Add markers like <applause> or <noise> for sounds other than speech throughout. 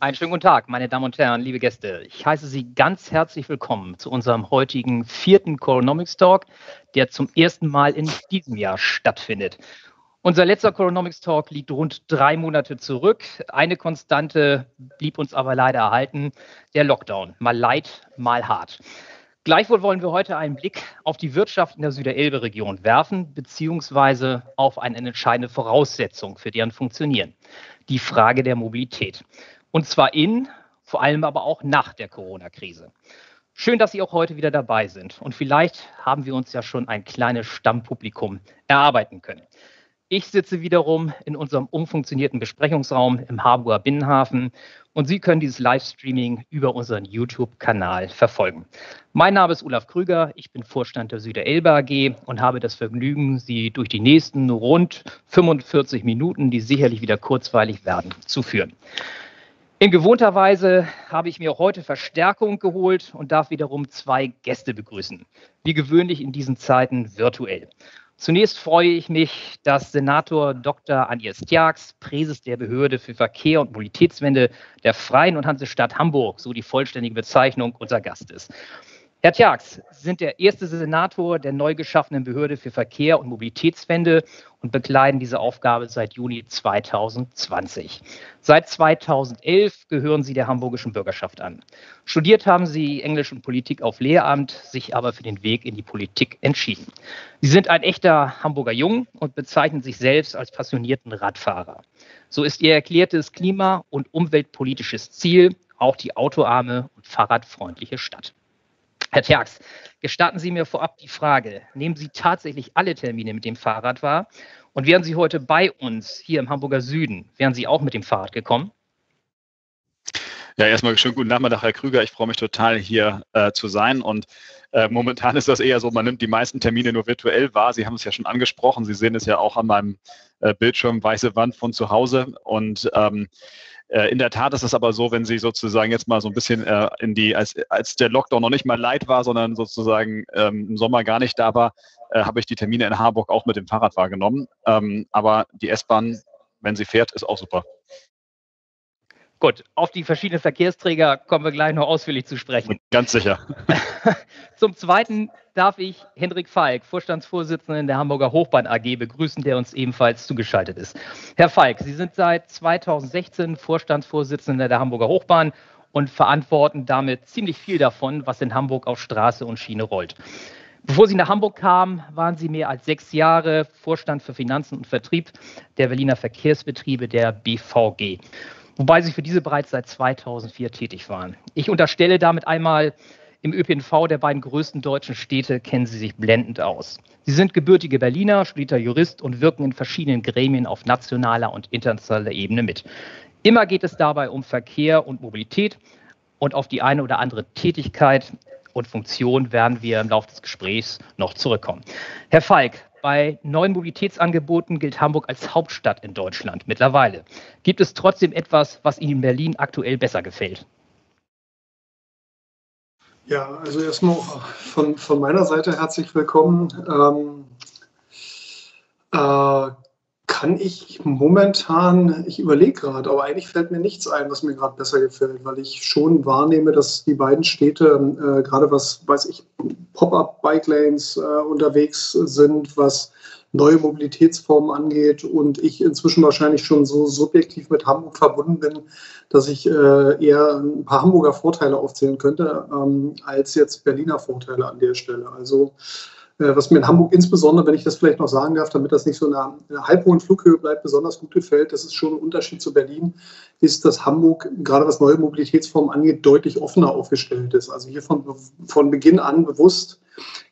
Einen schönen guten Tag, meine Damen und Herren, liebe Gäste. Ich heiße Sie ganz herzlich willkommen zu unserem heutigen vierten Coronomics Talk, der zum ersten Mal in diesem Jahr stattfindet. Unser letzter Coronomics Talk liegt rund drei Monate zurück. Eine Konstante blieb uns aber leider erhalten, der Lockdown. Mal leid, mal hart. Gleichwohl wollen wir heute einen Blick auf die Wirtschaft in der Süderelbe-Region werfen, beziehungsweise auf eine entscheidende Voraussetzung für deren Funktionieren, die Frage der Mobilität. Und zwar in, vor allem aber auch nach der Corona-Krise. Schön, dass Sie auch heute wieder dabei sind. Und vielleicht haben wir uns ja schon ein kleines Stammpublikum erarbeiten können. Ich sitze wiederum in unserem umfunktionierten Besprechungsraum im Harburger Binnenhafen und Sie können dieses Livestreaming über unseren YouTube-Kanal verfolgen. Mein Name ist Olaf Krüger, ich bin Vorstand der Süderelbe AG und habe das Vergnügen, Sie durch die nächsten rund 45 Minuten, die sicherlich wieder kurzweilig werden, zu führen. In gewohnter Weise habe ich mir heute Verstärkung geholt und darf wiederum zwei Gäste begrüßen. Wie gewöhnlich in diesen Zeiten virtuell. Zunächst freue ich mich, dass Senator Dr. Agnes Tjax, Präses der Behörde für Verkehr und Mobilitätswende der Freien und Hansestadt Hamburg, so die vollständige Bezeichnung, unser Gast ist. Herr Tjax, Sie sind der erste Senator der neu geschaffenen Behörde für Verkehr und Mobilitätswende und bekleiden diese Aufgabe seit Juni 2020. Seit 2011 gehören Sie der hamburgischen Bürgerschaft an. Studiert haben Sie Englisch und Politik auf Lehramt, sich aber für den Weg in die Politik entschieden. Sie sind ein echter Hamburger Jung und bezeichnen sich selbst als passionierten Radfahrer. So ist Ihr erklärtes klima- und umweltpolitisches Ziel auch die autoarme und fahrradfreundliche Stadt. Herr Terks, gestatten Sie mir vorab die Frage, nehmen Sie tatsächlich alle Termine mit dem Fahrrad wahr? Und wären Sie heute bei uns hier im Hamburger Süden, wären Sie auch mit dem Fahrrad gekommen? Ja, erstmal schönen guten Nachmittag, Herr Krüger. Ich freue mich total, hier äh, zu sein. Und äh, momentan ist das eher so, man nimmt die meisten Termine nur virtuell wahr. Sie haben es ja schon angesprochen. Sie sehen es ja auch an meinem äh, Bildschirm, weiße Wand von zu Hause. Und ähm, äh, in der Tat ist es aber so, wenn Sie sozusagen jetzt mal so ein bisschen äh, in die, als, als der Lockdown noch nicht mal light war, sondern sozusagen ähm, im Sommer gar nicht da war, äh, habe ich die Termine in Harburg auch mit dem Fahrrad wahrgenommen. Ähm, aber die S-Bahn, wenn sie fährt, ist auch super. Gut, auf die verschiedenen Verkehrsträger kommen wir gleich noch ausführlich zu sprechen. <laughs> Ganz sicher. Zum Zweiten darf ich Hendrik Falk, Vorstandsvorsitzenden der Hamburger Hochbahn AG, begrüßen, der uns ebenfalls zugeschaltet ist. Herr Falk, Sie sind seit 2016 Vorstandsvorsitzender der Hamburger Hochbahn und verantworten damit ziemlich viel davon, was in Hamburg auf Straße und Schiene rollt. Bevor Sie nach Hamburg kamen, waren Sie mehr als sechs Jahre Vorstand für Finanzen und Vertrieb der Berliner Verkehrsbetriebe der BVG wobei sie für diese bereits seit 2004 tätig waren. Ich unterstelle damit einmal, im ÖPNV der beiden größten deutschen Städte kennen sie sich blendend aus. Sie sind gebürtige Berliner, studierter Jurist und wirken in verschiedenen Gremien auf nationaler und internationaler Ebene mit. Immer geht es dabei um Verkehr und Mobilität und auf die eine oder andere Tätigkeit und Funktion werden wir im Laufe des Gesprächs noch zurückkommen. Herr Falk, bei neuen Mobilitätsangeboten gilt Hamburg als Hauptstadt in Deutschland mittlerweile. Gibt es trotzdem etwas, was Ihnen in Berlin aktuell besser gefällt? Ja, also erstmal von, von meiner Seite herzlich willkommen. Ähm, äh, kann ich momentan, ich überlege gerade, aber eigentlich fällt mir nichts ein, was mir gerade besser gefällt, weil ich schon wahrnehme, dass die beiden Städte, äh, gerade was weiß ich, Pop-up-Bike-Lanes äh, unterwegs sind, was neue Mobilitätsformen angeht und ich inzwischen wahrscheinlich schon so subjektiv mit Hamburg verbunden bin, dass ich äh, eher ein paar Hamburger Vorteile aufzählen könnte, ähm, als jetzt Berliner Vorteile an der Stelle. Also was mir in Hamburg insbesondere, wenn ich das vielleicht noch sagen darf, damit das nicht so in einer, in einer halbhohen Flughöhe bleibt, besonders gut gefällt, das ist schon ein Unterschied zu Berlin, ist, dass Hamburg, gerade was neue Mobilitätsformen angeht, deutlich offener aufgestellt ist. Also hier von, von Beginn an bewusst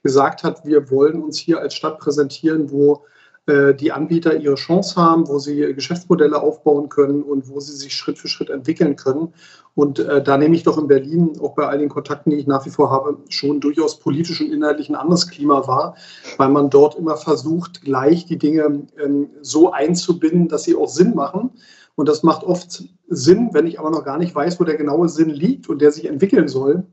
gesagt hat, wir wollen uns hier als Stadt präsentieren, wo äh, die Anbieter ihre Chance haben, wo sie Geschäftsmodelle aufbauen können und wo sie sich Schritt für Schritt entwickeln können. Und äh, da nehme ich doch in Berlin, auch bei all den Kontakten, die ich nach wie vor habe, schon durchaus politisch und inhaltlich ein anderes Klima wahr, weil man dort immer versucht, gleich die Dinge ähm, so einzubinden, dass sie auch Sinn machen. Und das macht oft Sinn, wenn ich aber noch gar nicht weiß, wo der genaue Sinn liegt und der sich entwickeln soll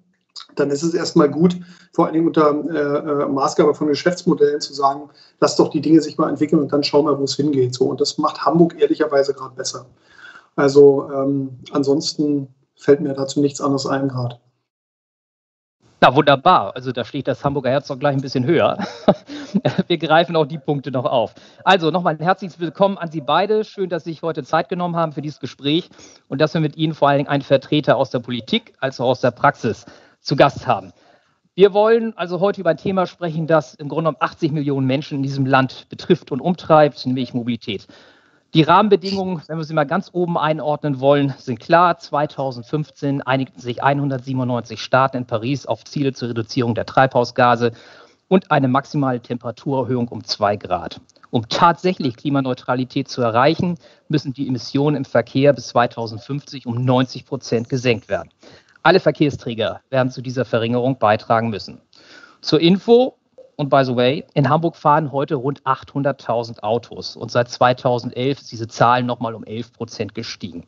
dann ist es erstmal gut, vor allen Dingen unter äh, äh, Maßgabe von Geschäftsmodellen zu sagen, lass doch die Dinge sich mal entwickeln und dann schauen wir, wo es hingeht. So, und das macht Hamburg ehrlicherweise gerade besser. Also ähm, ansonsten fällt mir dazu nichts anderes ein gerade. Na, wunderbar. Also da steht das Hamburger Herz doch gleich ein bisschen höher. <laughs> Wir greifen auch die Punkte noch auf. Also nochmal ein herzliches Willkommen an Sie beide. Schön, dass Sie sich heute Zeit genommen haben für dieses Gespräch und dass wir mit Ihnen vor allen Dingen einen Vertreter aus der Politik als auch aus der Praxis zu Gast haben. Wir wollen also heute über ein Thema sprechen, das im Grunde genommen 80 Millionen Menschen in diesem Land betrifft und umtreibt, nämlich Mobilität. Die Rahmenbedingungen, wenn wir sie mal ganz oben einordnen wollen, sind klar. 2015 einigten sich 197 Staaten in Paris auf Ziele zur Reduzierung der Treibhausgase und eine maximale Temperaturerhöhung um zwei Grad. Um tatsächlich Klimaneutralität zu erreichen, müssen die Emissionen im Verkehr bis 2050 um 90 Prozent gesenkt werden. Alle Verkehrsträger werden zu dieser Verringerung beitragen müssen. Zur Info, und by the way, in Hamburg fahren heute rund 800.000 Autos und seit 2011 ist diese Zahl nochmal um 11 Prozent gestiegen.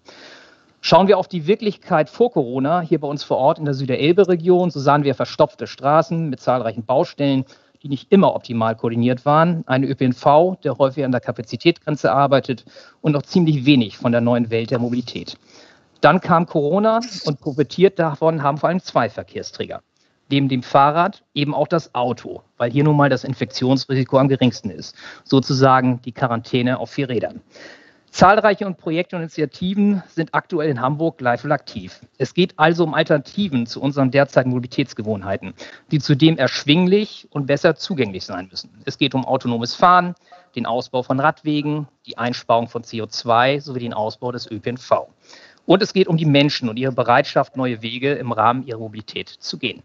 Schauen wir auf die Wirklichkeit vor Corona hier bei uns vor Ort in der Süderelbe-Region, so sahen wir verstopfte Straßen mit zahlreichen Baustellen, die nicht immer optimal koordiniert waren, eine ÖPNV, der häufig an der Kapazitätsgrenze arbeitet und noch ziemlich wenig von der neuen Welt der Mobilität. Dann kam Corona und profitiert davon haben vor allem zwei Verkehrsträger neben dem Fahrrad eben auch das Auto, weil hier nun mal das Infektionsrisiko am geringsten ist. Sozusagen die Quarantäne auf vier Rädern. Zahlreiche und Projekte und Initiativen sind aktuell in Hamburg live aktiv. Es geht also um Alternativen zu unseren derzeitigen Mobilitätsgewohnheiten, die zudem erschwinglich und besser zugänglich sein müssen. Es geht um autonomes Fahren, den Ausbau von Radwegen, die Einsparung von CO2 sowie den Ausbau des ÖPNV. Und es geht um die Menschen und ihre Bereitschaft, neue Wege im Rahmen ihrer Mobilität zu gehen.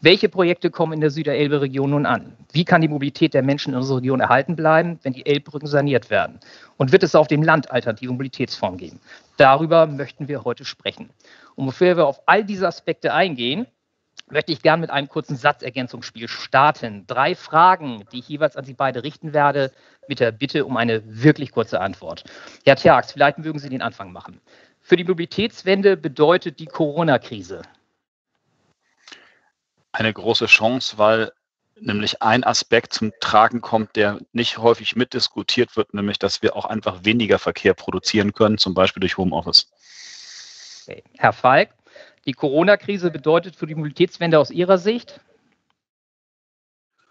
Welche Projekte kommen in der Süderelbe-Region nun an? Wie kann die Mobilität der Menschen in unserer Region erhalten bleiben, wenn die Elbbrücken saniert werden? Und wird es auf dem Land alternative Mobilitätsformen geben? Darüber möchten wir heute sprechen. Und bevor wir auf all diese Aspekte eingehen, möchte ich gern mit einem kurzen Satzergänzungsspiel starten. Drei Fragen, die ich jeweils an Sie beide richten werde, mit der Bitte um eine wirklich kurze Antwort. Herr Tjax, vielleicht mögen Sie den Anfang machen. Für die Mobilitätswende bedeutet die Corona-Krise eine große Chance, weil nämlich ein Aspekt zum Tragen kommt, der nicht häufig mitdiskutiert wird, nämlich dass wir auch einfach weniger Verkehr produzieren können, zum Beispiel durch Homeoffice. Okay. Herr Falk, die Corona-Krise bedeutet für die Mobilitätswende aus Ihrer Sicht?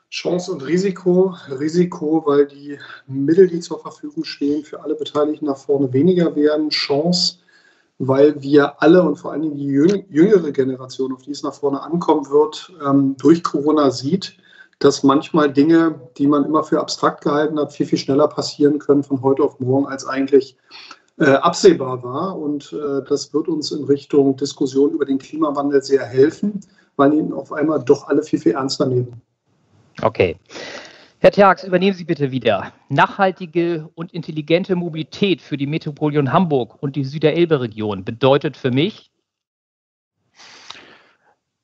Chance und Risiko. Risiko, weil die Mittel, die zur Verfügung stehen, für alle Beteiligten nach vorne weniger werden. Chance, weil wir alle und vor allen Dingen die jüngere Generation, auf die es nach vorne ankommen wird, ähm, durch Corona sieht, dass manchmal Dinge, die man immer für abstrakt gehalten hat, viel, viel schneller passieren können von heute auf morgen, als eigentlich äh, absehbar war. Und äh, das wird uns in Richtung Diskussion über den Klimawandel sehr helfen, weil ihn auf einmal doch alle viel, viel ernster nehmen. Okay. Herr Tjax, übernehmen Sie bitte wieder. Nachhaltige und intelligente Mobilität für die Metropolregion Hamburg und die Süderelbe-Region bedeutet für mich,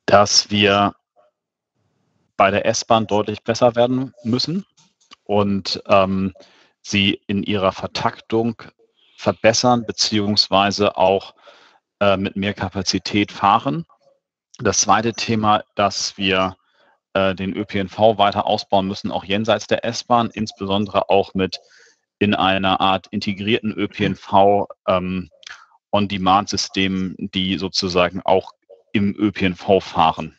dass wir bei der S-Bahn deutlich besser werden müssen und ähm, sie in ihrer Vertaktung verbessern beziehungsweise auch äh, mit mehr Kapazität fahren. Das zweite Thema, dass wir äh, den ÖPNV weiter ausbauen müssen, auch jenseits der S-Bahn, insbesondere auch mit in einer Art integrierten ÖPNV ähm, On-Demand-Systemen, die sozusagen auch im ÖPNV fahren.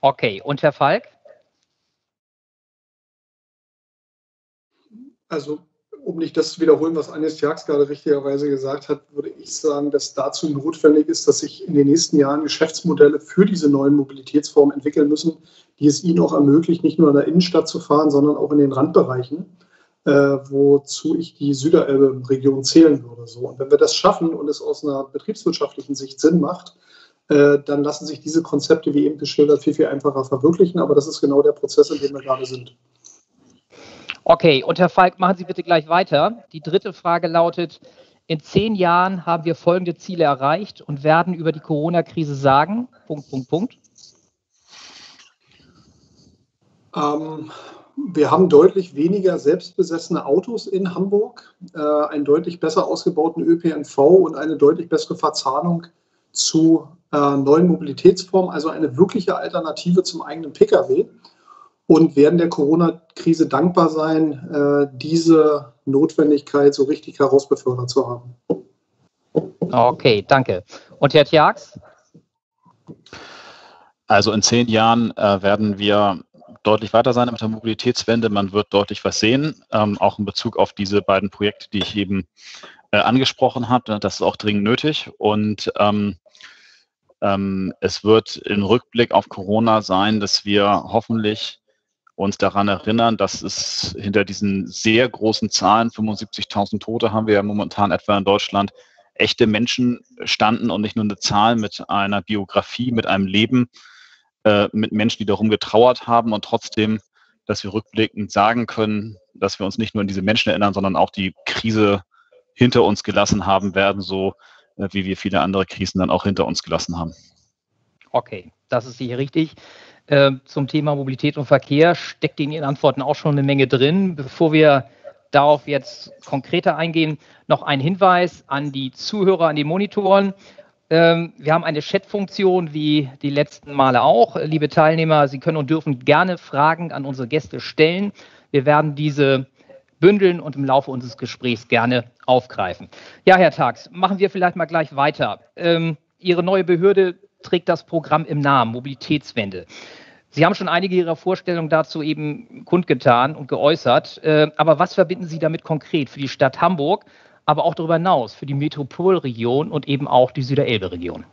Okay, und Herr Falk? Also um nicht das zu wiederholen, was Agnes Jax gerade richtigerweise gesagt hat, würde ich sagen, dass dazu notwendig ist, dass sich in den nächsten Jahren Geschäftsmodelle für diese neuen Mobilitätsformen entwickeln müssen, die es ihnen auch ermöglicht, nicht nur in der Innenstadt zu fahren, sondern auch in den Randbereichen, äh, wozu ich die Süderelbe-Region zählen würde. So. Und wenn wir das schaffen und es aus einer betriebswirtschaftlichen Sicht Sinn macht, äh, dann lassen sich diese Konzepte, wie eben geschildert, viel, viel einfacher verwirklichen. Aber das ist genau der Prozess, in dem wir gerade sind. Okay, und Herr Falk, machen Sie bitte gleich weiter. Die dritte Frage lautet, in zehn Jahren haben wir folgende Ziele erreicht und werden über die Corona-Krise sagen, Punkt, Punkt, Punkt. Ähm, wir haben deutlich weniger selbstbesessene Autos in Hamburg, äh, einen deutlich besser ausgebauten ÖPNV und eine deutlich bessere Verzahnung zu äh, neuen Mobilitätsformen, also eine wirkliche Alternative zum eigenen Pkw und werden der Corona-Krise dankbar sein, äh, diese Notwendigkeit so richtig herausbefördert zu haben. Okay, danke. Und Herr Tjax? Also in zehn Jahren äh, werden wir deutlich weiter sein mit der Mobilitätswende. Man wird deutlich was sehen, ähm, auch in Bezug auf diese beiden Projekte, die ich eben äh, angesprochen habe. Das ist auch dringend nötig. Und ähm, ähm, es wird im Rückblick auf Corona sein, dass wir hoffentlich uns daran erinnern, dass es hinter diesen sehr großen Zahlen, 75.000 Tote haben wir ja momentan etwa in Deutschland, echte Menschen standen und nicht nur eine Zahl mit einer Biografie, mit einem Leben, äh, mit Menschen, die darum getrauert haben und trotzdem, dass wir rückblickend sagen können, dass wir uns nicht nur an diese Menschen erinnern, sondern auch die Krise hinter uns gelassen haben werden, so äh, wie wir viele andere Krisen dann auch hinter uns gelassen haben. Okay, das ist sicher richtig. Äh, zum Thema Mobilität und Verkehr steckt in Ihren Antworten auch schon eine Menge drin. Bevor wir darauf jetzt konkreter eingehen, noch ein Hinweis an die Zuhörer, an die Monitoren. Ähm, wir haben eine Chat-Funktion wie die letzten Male auch. Liebe Teilnehmer, Sie können und dürfen gerne Fragen an unsere Gäste stellen. Wir werden diese bündeln und im Laufe unseres Gesprächs gerne aufgreifen. Ja, Herr Tags, machen wir vielleicht mal gleich weiter. Ähm, Ihre neue Behörde trägt das Programm im Namen Mobilitätswende. Sie haben schon einige Ihrer Vorstellungen dazu eben kundgetan und geäußert. Äh, aber was verbinden Sie damit konkret für die Stadt Hamburg, aber auch darüber hinaus für die Metropolregion und eben auch die Süderelbe-Region?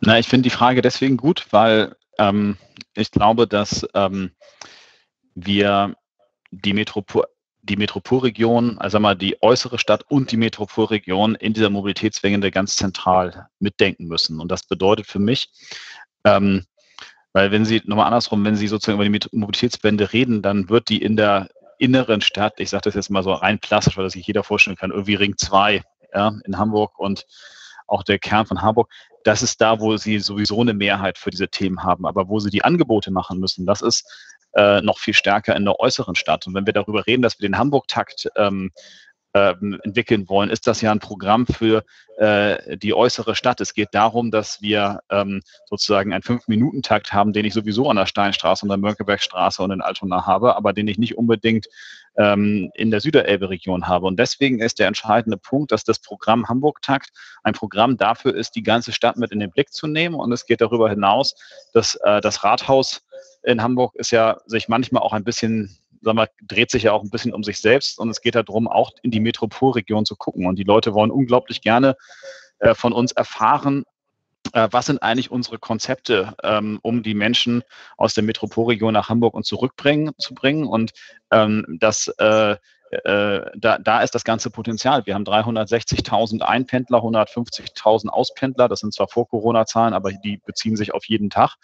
Na, ich finde die Frage deswegen gut, weil ähm, ich glaube, dass ähm, wir die Metropol die Metropolregion, also mal die äußere Stadt und die Metropolregion in dieser Mobilitätswende ganz zentral mitdenken müssen. Und das bedeutet für mich, ähm, weil wenn Sie, nochmal andersrum, wenn Sie sozusagen über die Mobilitätswende reden, dann wird die in der inneren Stadt, ich sage das jetzt mal so rein plastisch, weil das sich jeder vorstellen kann, irgendwie Ring 2 ja, in Hamburg und auch der Kern von Hamburg, das ist da, wo sie sowieso eine Mehrheit für diese Themen haben. Aber wo sie die Angebote machen müssen, das ist äh, noch viel stärker in der äußeren Stadt. Und wenn wir darüber reden, dass wir den Hamburg-Takt ähm, ähm, entwickeln wollen, ist das ja ein Programm für äh, die äußere Stadt. Es geht darum, dass wir ähm, sozusagen einen Fünf-Minuten-Takt haben, den ich sowieso an der Steinstraße und der Mönckebergstraße und in Altona habe, aber den ich nicht unbedingt ähm, in der Süderelbe-Region habe. Und deswegen ist der entscheidende Punkt, dass das Programm Hamburg-Takt ein Programm dafür ist, die ganze Stadt mit in den Blick zu nehmen. Und es geht darüber hinaus, dass äh, das Rathaus in Hamburg ist ja sich manchmal auch ein bisschen sagen wir, dreht sich ja auch ein bisschen um sich selbst und es geht darum, auch in die Metropolregion zu gucken. Und die Leute wollen unglaublich gerne äh, von uns erfahren, äh, was sind eigentlich unsere Konzepte, ähm, um die Menschen aus der Metropolregion nach Hamburg und zurückbringen zu bringen. Und ähm, das äh, äh, da, da ist das ganze Potenzial. Wir haben 360.000 Einpendler, 150.000 Auspendler. Das sind zwar vor Corona-Zahlen, aber die beziehen sich auf jeden Tag.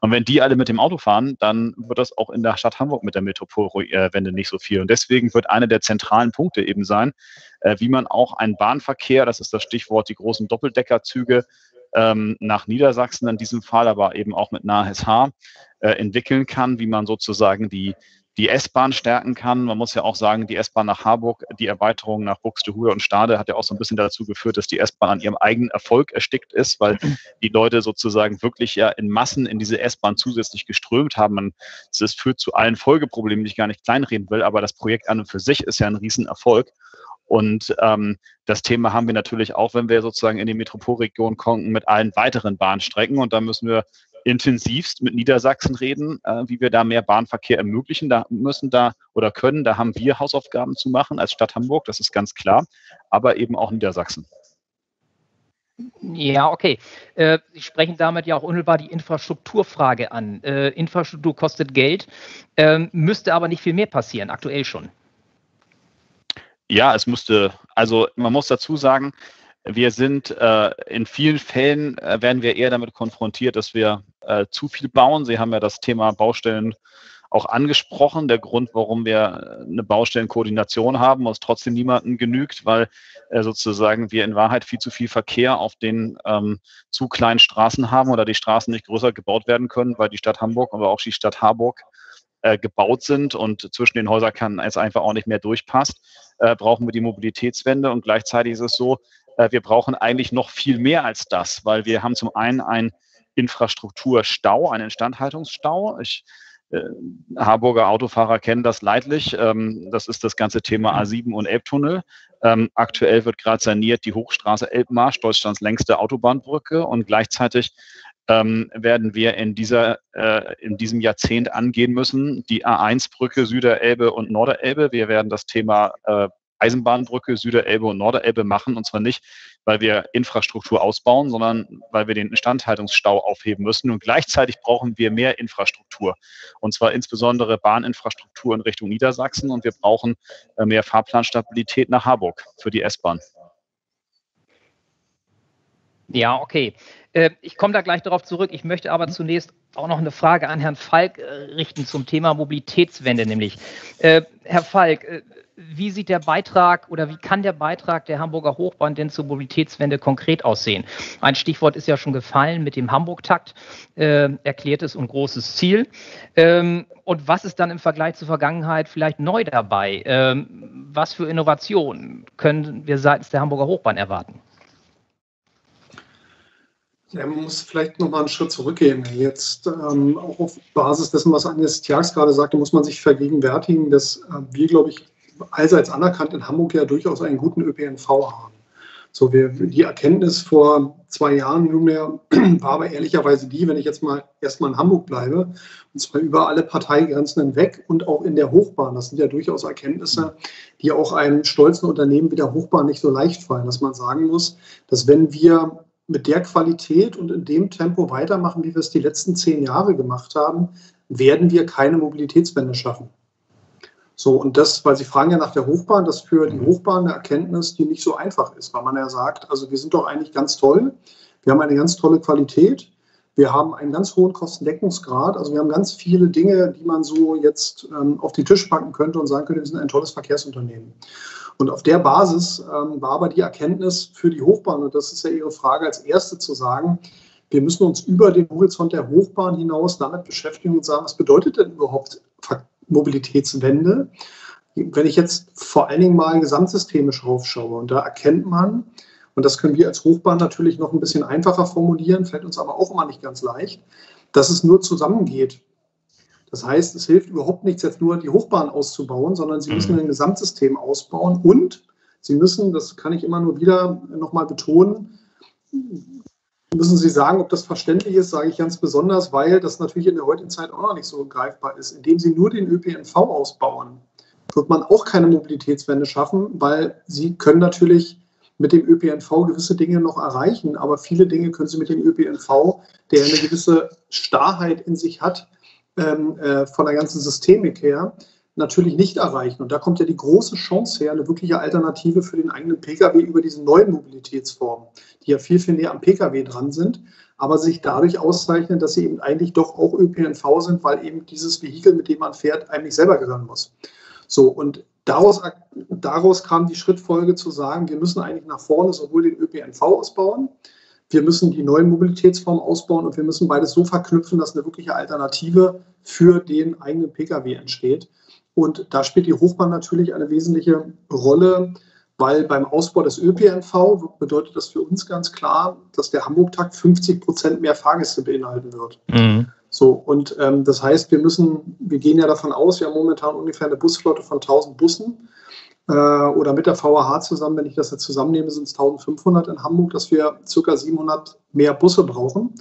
Und wenn die alle mit dem Auto fahren, dann wird das auch in der Stadt Hamburg mit der Metropolwende nicht so viel. Und deswegen wird einer der zentralen Punkte eben sein, äh, wie man auch einen Bahnverkehr, das ist das Stichwort, die großen Doppeldeckerzüge, ähm, nach Niedersachsen in diesem Fall, aber eben auch mit NAHSH äh, entwickeln kann, wie man sozusagen die die S-Bahn stärken kann. Man muss ja auch sagen, die S-Bahn nach Harburg, die Erweiterung nach Buxtehude und Stade hat ja auch so ein bisschen dazu geführt, dass die S-Bahn an ihrem eigenen Erfolg erstickt ist, weil <clears throat> die Leute sozusagen wirklich ja in Massen in diese S-Bahn zusätzlich geströmt haben. Es führt zu allen Folgeproblemen, die ich gar nicht kleinreden will, aber das Projekt an und für sich ist ja ein Riesenerfolg. Und ähm, das Thema haben wir natürlich auch, wenn wir sozusagen in die Metropolregion kommen, mit allen weiteren Bahnstrecken. Und da müssen wir intensivst mit Niedersachsen reden, äh, wie wir da mehr Bahnverkehr ermöglichen. Da müssen da oder können, da haben wir Hausaufgaben zu machen als Stadt Hamburg, das ist ganz klar, aber eben auch Niedersachsen. Ja, okay. Äh, Sie sprechen damit ja auch unmittelbar die Infrastrukturfrage an. Äh, Infrastruktur kostet Geld, ähm, müsste aber nicht viel mehr passieren, aktuell schon. Ja, es müsste, also man muss dazu sagen, wir sind äh, in vielen Fällen äh, werden wir eher damit konfrontiert, dass wir äh, zu viel bauen. Sie haben ja das Thema Baustellen auch angesprochen. Der Grund, warum wir eine Baustellenkoordination haben, was trotzdem niemandem genügt, weil äh, sozusagen wir in Wahrheit viel zu viel Verkehr auf den ähm, zu kleinen Straßen haben oder die Straßen nicht größer gebaut werden können, weil die Stadt Hamburg, aber auch die Stadt Harburg äh, gebaut sind und zwischen den Häuserkernen es einfach auch nicht mehr durchpasst, äh, brauchen wir die Mobilitätswende und gleichzeitig ist es so, äh, wir brauchen eigentlich noch viel mehr als das, weil wir haben zum einen einen Infrastrukturstau, einen Instandhaltungsstau. Ich äh, Harburger Autofahrer kennen das leidlich. Ähm, das ist das ganze Thema A7 und Elbtunnel. Ähm, aktuell wird gerade saniert die Hochstraße Elbmarsch, Deutschlands längste Autobahnbrücke. Und gleichzeitig ähm, werden wir in, dieser, äh, in diesem Jahrzehnt angehen müssen. Die A1-Brücke Süderelbe und Norderelbe. Wir werden das Thema äh, Eisenbahnbrücke Süderelbe und Norderelbe machen. Und zwar nicht, weil wir Infrastruktur ausbauen, sondern weil wir den Instandhaltungsstau aufheben müssen. Und gleichzeitig brauchen wir mehr Infrastruktur. Und zwar insbesondere Bahninfrastruktur in Richtung Niedersachsen. Und wir brauchen äh, mehr Fahrplanstabilität nach Harburg für die S-Bahn. Ja, okay. Äh, ich komme da gleich darauf zurück. Ich möchte aber zunächst auch noch eine Frage an Herrn Falk äh, richten zum Thema Mobilitätswende, nämlich. Herr Falk, wie sieht der Beitrag oder wie kann der Beitrag der Hamburger Hochbahn denn zur Mobilitätswende konkret aussehen? Ein Stichwort ist ja schon gefallen mit dem Hamburg-Takt, äh, erklärtes und großes Ziel. Ähm, und was ist dann im Vergleich zur Vergangenheit vielleicht neu dabei? Ähm, was für Innovationen können wir seitens der Hamburger Hochbahn erwarten? Ja, man muss vielleicht noch mal einen Schritt zurückgehen. Jetzt ähm, auch auf Basis dessen, was Agnes Tjax gerade sagte, muss man sich vergegenwärtigen, dass äh, wir, glaube ich, allseits anerkannt in Hamburg ja durchaus einen guten ÖPNV haben. So, wir, die Erkenntnis vor zwei Jahren nunmehr <clears throat> war aber ehrlicherweise die, wenn ich jetzt mal erstmal in Hamburg bleibe, und zwar über alle Parteigrenzen hinweg und auch in der Hochbahn. Das sind ja durchaus Erkenntnisse, die auch einem stolzen Unternehmen wie der Hochbahn nicht so leicht fallen, dass man sagen muss, dass wenn wir mit der Qualität und in dem Tempo weitermachen, wie wir es die letzten zehn Jahre gemacht haben, werden wir keine Mobilitätswende schaffen. So, und das, weil Sie fragen ja nach der Hochbahn, das für die mhm. Hochbahn eine Erkenntnis, die nicht so einfach ist, weil man ja sagt, also wir sind doch eigentlich ganz toll, wir haben eine ganz tolle Qualität, wir haben einen ganz hohen Kostendeckungsgrad, also wir haben ganz viele Dinge, die man so jetzt ähm, auf den Tisch packen könnte und sagen könnte, wir sind ein tolles Verkehrsunternehmen. Und auf der Basis ähm, war aber die Erkenntnis für die Hochbahn, und das ist ja Ihre Frage als erste zu sagen, wir müssen uns über den Horizont der Hochbahn hinaus damit beschäftigen und sagen, was bedeutet denn überhaupt? Mobilitätswende. Wenn ich jetzt vor allen Dingen mal gesamtsystemisch raufschaue und da erkennt man, und das können wir als Hochbahn natürlich noch ein bisschen einfacher formulieren, fällt uns aber auch immer nicht ganz leicht, dass es nur zusammengeht. Das heißt, es hilft überhaupt nichts, jetzt nur die Hochbahn auszubauen, sondern Sie müssen mhm. ein Gesamtsystem ausbauen und Sie müssen, das kann ich immer nur wieder nochmal betonen, müssen Sie sagen, ob das verständlich ist, sage ich ganz besonders, weil das natürlich in der heutigen Zeit auch noch nicht so greifbar ist. Indem Sie nur den ÖPNV ausbauen, wird man auch keine Mobilitätswende schaffen, weil Sie können natürlich mit dem ÖPNV gewisse Dinge noch erreichen, aber viele Dinge können Sie mit dem ÖPNV, der eine gewisse Starrheit in sich hat, ähm, äh, von der ganzen Systemik her, natürlich nicht erreichen. Und da kommt ja die große Chance her, eine wirkliche Alternative für den eigenen Pkw über diese neuen Mobilitätsformen, die ja viel, viel näher am Pkw dran sind, aber sich dadurch auszeichnen, dass sie eben eigentlich doch auch ÖPNV sind, weil eben dieses Vehikel, mit dem man fährt, eigentlich selber gehören muss. So, und daraus, daraus kam die Schrittfolge zu sagen, wir müssen eigentlich nach vorne sowohl den ÖPNV ausbauen, wir müssen die neuen Mobilitätsformen ausbauen und wir müssen beides so verknüpfen, dass eine wirkliche Alternative für den eigenen Pkw entsteht. Und da spielt die Hochbahn natürlich eine wesentliche Rolle, weil beim Ausbau des ÖPNV bedeutet das für uns ganz klar, dass der Hamburg-Takt 50 Prozent mehr Fahrgäste beinhalten wird. Mhm. So, und ähm, das heißt, wir müssen, wir gehen ja davon aus, wir haben momentan ungefähr eine Busflotte von 1000 Bussen äh, oder mit der VAH zusammen, wenn ich das jetzt zusammennehme, sind es 1500 in Hamburg, dass wir circa 700 mehr Busse brauchen,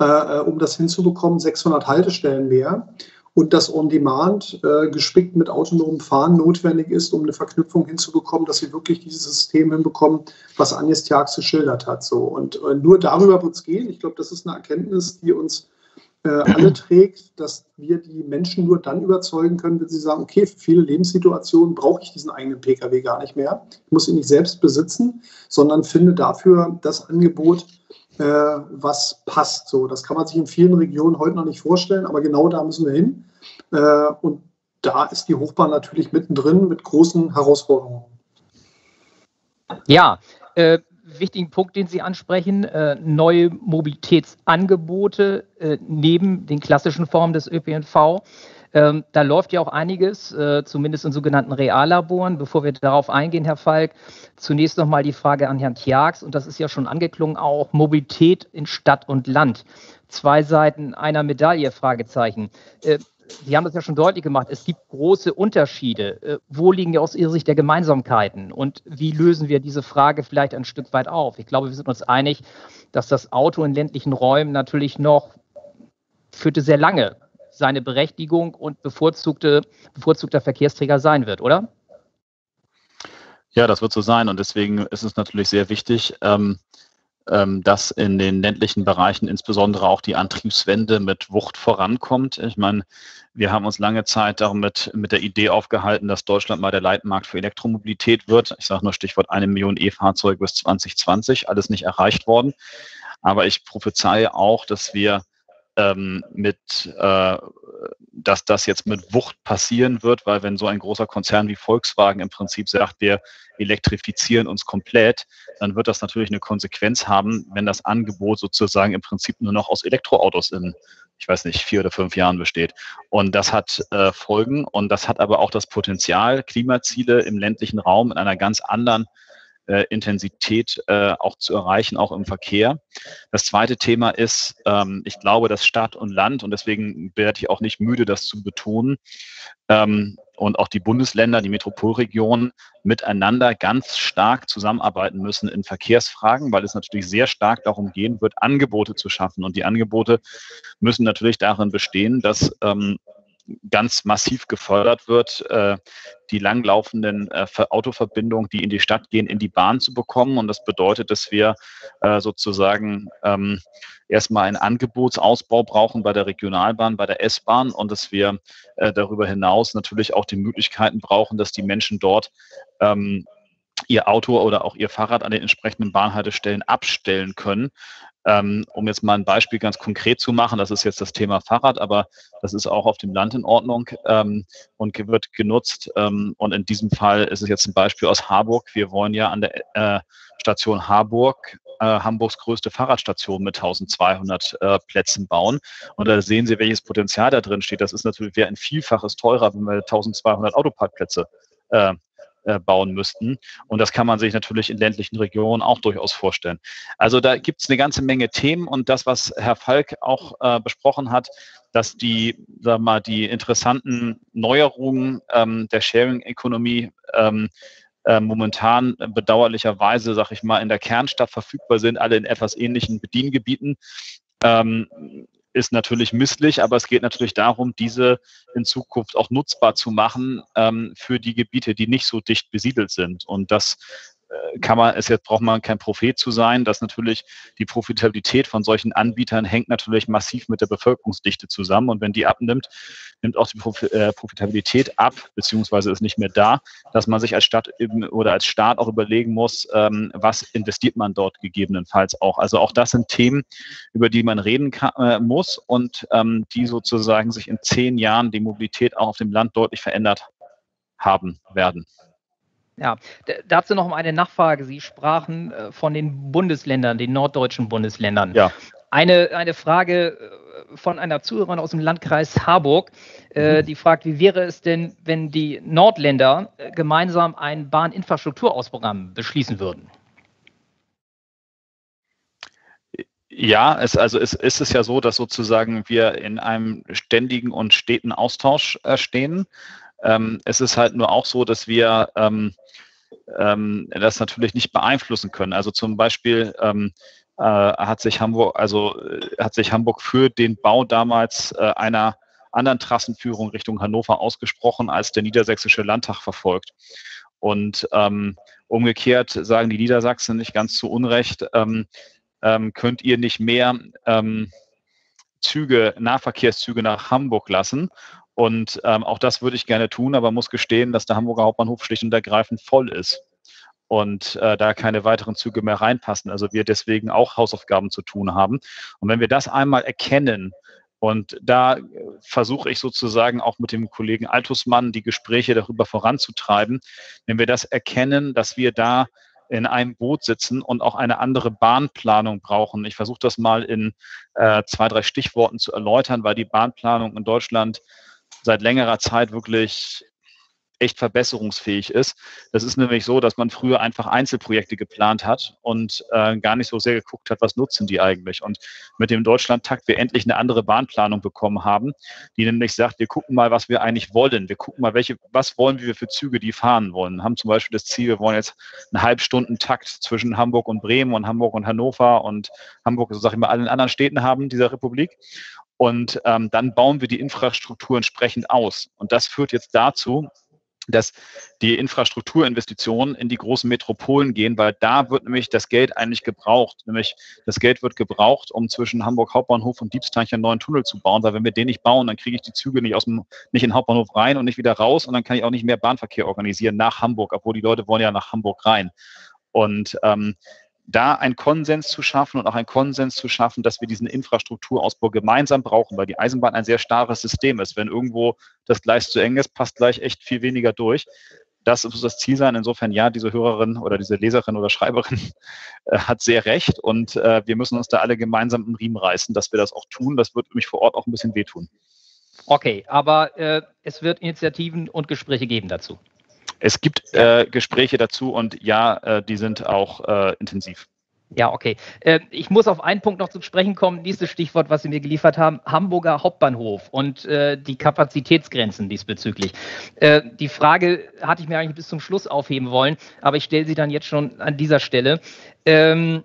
äh, äh, um das hinzubekommen, 600 Haltestellen mehr und das On-Demand äh, gespickt mit autonomem Fahren notwendig ist, um eine Verknüpfung hinzubekommen, dass sie wirklich dieses System hinbekommen, was Agnes Tjax geschildert hat. So. Und äh, nur darüber wird es gehen. Ich glaube, das ist eine Erkenntnis, die uns äh, <clears throat> alle trägt, dass wir die Menschen nur dann überzeugen können, wenn sie sagen, okay, für viele Lebenssituationen brauche ich diesen eigenen Pkw gar nicht mehr. Ich muss ihn nicht selbst besitzen, sondern finde dafür das Angebot, äh, was passt. So, das kann man sich in vielen Regionen heute noch nicht vorstellen, aber genau da müssen wir hin. Äh, und da ist die Hochbahn natürlich mittendrin mit großen Herausforderungen. Ja, äh, wichtigen Punkt, den Sie ansprechen, äh, neue Mobilitätsangebote äh, neben den klassischen Formen des ÖPNV. Ähm, da läuft ja auch einiges, äh, zumindest in sogenannten Reallaboren. Bevor wir darauf eingehen, Herr Falk, zunächst nochmal die Frage an Herrn Tjax, und das ist ja schon angeklungen auch, Mobilität in Stadt und Land. Zwei Seiten einer Medaille, Fragezeichen. Äh, Sie haben das ja schon deutlich gemacht, es gibt große Unterschiede. Äh, wo liegen aus Ihrer Sicht der Gemeinsamkeiten und wie lösen wir diese Frage vielleicht ein Stück weit auf? Ich glaube, wir sind uns einig, dass das Auto in ländlichen Räumen natürlich noch führte sehr lange seine Berechtigung und bevorzugte, bevorzugter Verkehrsträger sein wird, oder? Ja, das wird so sein und deswegen ist es natürlich sehr wichtig, ähm, ähm, dass in den ländlichen Bereichen insbesondere auch die Antriebswende mit Wucht vorankommt. Ich meine, wir haben uns lange Zeit damit mit der Idee aufgehalten, dass Deutschland mal der Leitmarkt für Elektromobilität wird. Ich sage nur Stichwort eine Million E-Fahrzeuge bis 2020, alles nicht erreicht worden. Aber ich prophezeie auch, dass wir ähm, mit, äh, dass das jetzt mit Wucht passieren wird, weil wenn so ein großer Konzern wie Volkswagen im Prinzip sagt, wir elektrifizieren uns komplett, dann wird das natürlich eine Konsequenz haben, wenn das Angebot sozusagen im Prinzip nur noch aus Elektroautos in ich weiß nicht, vier oder fünf Jahren besteht. Und das hat äh, Folgen und das hat aber auch das Potenzial, Klimaziele im ländlichen Raum in einer ganz anderen äh, Intensität äh, auch zu erreichen, auch im Verkehr. Das zweite Thema ist, ähm, ich glaube, dass Stadt und Land, und deswegen werde ich auch nicht müde, das zu betonen, ähm, und auch die Bundesländer, die Metropolregionen miteinander ganz stark zusammenarbeiten müssen in Verkehrsfragen, weil es natürlich sehr stark darum gehen wird, Angebote zu schaffen. Und die Angebote müssen natürlich darin bestehen, dass ähm, ganz massiv gefördert wird, äh, die langlaufenden äh, Autoverbindungen, die in die Stadt gehen, in die Bahn zu bekommen. Und das bedeutet, dass wir äh, sozusagen ähm, erstmal einen Angebotsausbau brauchen bei der Regionalbahn, bei der S-Bahn und dass wir darüber hinaus natürlich auch die Möglichkeiten brauchen, dass die Menschen dort ähm, ihr Auto oder auch ihr Fahrrad an den entsprechenden Bahnhaltestellen abstellen können, ähm, um jetzt mal ein Beispiel ganz konkret zu machen, das ist jetzt das Thema Fahrrad, aber das ist auch auf dem Land in Ordnung ähm, und wird genutzt. Ähm, und in diesem Fall ist es jetzt ein Beispiel aus Harburg. Wir wollen ja an der äh, Station Harburg äh, Hamburgs größte Fahrradstation mit 1200 äh, Plätzen bauen. Und da sehen Sie, welches Potenzial da drin steht. Das ist natürlich wäre ein Vielfaches teurer, wenn wir 1200 Autoparkplätze äh, äh, bauen müssten. Und das kann man sich natürlich in ländlichen Regionen auch durchaus vorstellen. Also da gibt es eine ganze Menge Themen und das, was Herr Falk auch äh, besprochen hat, dass die, sag mal, die interessanten Neuerungen ähm, der Sharing-Ökonomie ähm, äh, momentan bedauerlicherweise, sag ich mal, in der Kernstadt verfügbar sind, alle in etwas ähnlichen Bediengebieten. Ähm, ist natürlich misslich, aber es geht natürlich darum, diese in Zukunft auch nutzbar zu machen ähm, für die Gebiete, die nicht so dicht besiedelt sind. Und das kann man, es jetzt braucht man kein Prophet zu sein, dass natürlich die Profitabilität von solchen Anbietern hängt natürlich massiv mit der Bevölkerungsdichte zusammen. Und wenn die abnimmt, nimmt auch die äh, Profitabilität ab, beziehungsweise ist nicht mehr da, dass man sich als Stadt oder als Staat auch überlegen muss, ähm, was investiert man dort gegebenenfalls auch. Also auch das sind Themen, über die man reden kann, äh, muss und ähm, die sozusagen sich in zehn Jahren die Mobilität auch auf dem Land deutlich verändert haben werden. Ja, dazu noch eine Nachfrage. Sie sprachen äh, von den Bundesländern, den norddeutschen Bundesländern. Ja. Eine, eine Frage äh, von einer Zuhörerin aus dem Landkreis Harburg, äh, mhm. die fragt, wie wäre es denn, wenn die Nordländer gemeinsam ein Bahninfrastrukturausprogramm beschließen würden? Ja, es, also es ist es ja so, dass sozusagen wir in einem ständigen und steten Austausch stehen. Ähm, es ist halt nur auch so, dass wir ähm, ähm, das natürlich nicht beeinflussen können. Also zum Beispiel ähm, äh, hat sich Hamburg, also äh, hat sich Hamburg für den Bau damals äh, einer anderen Trassenführung Richtung Hannover ausgesprochen, als der Niedersächsische Landtag verfolgt. Und ähm, umgekehrt sagen die Niedersachsen nicht ganz zu Unrecht, ähm, ähm, könnt ihr nicht mehr ähm, Züge, Nahverkehrszüge nach Hamburg lassen. Und ähm, auch das würde ich gerne tun, aber muss gestehen, dass der Hamburger Hauptbahnhof schlicht und ergreifend voll ist und äh, da keine weiteren Züge mehr reinpassen. Also wir deswegen auch Hausaufgaben zu tun haben. Und wenn wir das einmal erkennen, und da äh, versuche ich sozusagen auch mit dem Kollegen Altusmann die Gespräche darüber voranzutreiben, wenn wir das erkennen, dass wir da in einem Boot sitzen und auch eine andere Bahnplanung brauchen. Ich versuche das mal in äh, zwei, drei Stichworten zu erläutern, weil die Bahnplanung in Deutschland seit längerer Zeit wirklich echt verbesserungsfähig ist. Das ist nämlich so, dass man früher einfach Einzelprojekte geplant hat und äh, gar nicht so sehr geguckt hat, was nutzen die eigentlich. Und mit dem Deutschlandtakt wir endlich eine andere Bahnplanung bekommen haben, die nämlich sagt, wir gucken mal, was wir eigentlich wollen. Wir gucken mal, welche, was wollen wir für Züge, die fahren wollen. Haben zum Beispiel das Ziel, wir wollen jetzt einen Halbstunden-Takt zwischen Hamburg und Bremen und Hamburg und Hannover und Hamburg, so sage ich mal, allen anderen Städten haben dieser Republik. Und ähm, dann bauen wir die Infrastruktur entsprechend aus. Und das führt jetzt dazu, dass die Infrastrukturinvestitionen in die großen Metropolen gehen, weil da wird nämlich das Geld eigentlich gebraucht. Nämlich das Geld wird gebraucht, um zwischen Hamburg Hauptbahnhof und Diebsteich einen neuen Tunnel zu bauen, weil wenn wir den nicht bauen, dann kriege ich die Züge nicht aus dem, nicht in den Hauptbahnhof rein und nicht wieder raus und dann kann ich auch nicht mehr Bahnverkehr organisieren nach Hamburg, obwohl die Leute wollen ja nach Hamburg rein. Und ähm, da einen Konsens zu schaffen und auch einen Konsens zu schaffen, dass wir diesen Infrastrukturausbau gemeinsam brauchen, weil die Eisenbahn ein sehr starres System ist. Wenn irgendwo das Gleis zu eng ist, passt gleich echt viel weniger durch. Das muss das Ziel sein. Insofern, ja, diese Hörerin oder diese Leserin oder Schreiberin <laughs> äh, hat sehr recht und äh, wir müssen uns da alle gemeinsam im Riemen reißen, dass wir das auch tun. Das wird mich vor Ort auch ein bisschen wehtun. Okay, aber äh, es wird Initiativen und Gespräche geben dazu. Es gibt äh, Gespräche dazu und ja, äh, die sind auch äh, intensiv. Ja, okay. Äh, ich muss auf einen Punkt noch zu sprechen kommen. Dieses Stichwort, was Sie mir geliefert haben, Hamburger Hauptbahnhof und äh, die Kapazitätsgrenzen diesbezüglich. Äh, die Frage hatte ich mir eigentlich bis zum Schluss aufheben wollen, aber ich stelle sie dann jetzt schon an dieser Stelle. Ähm,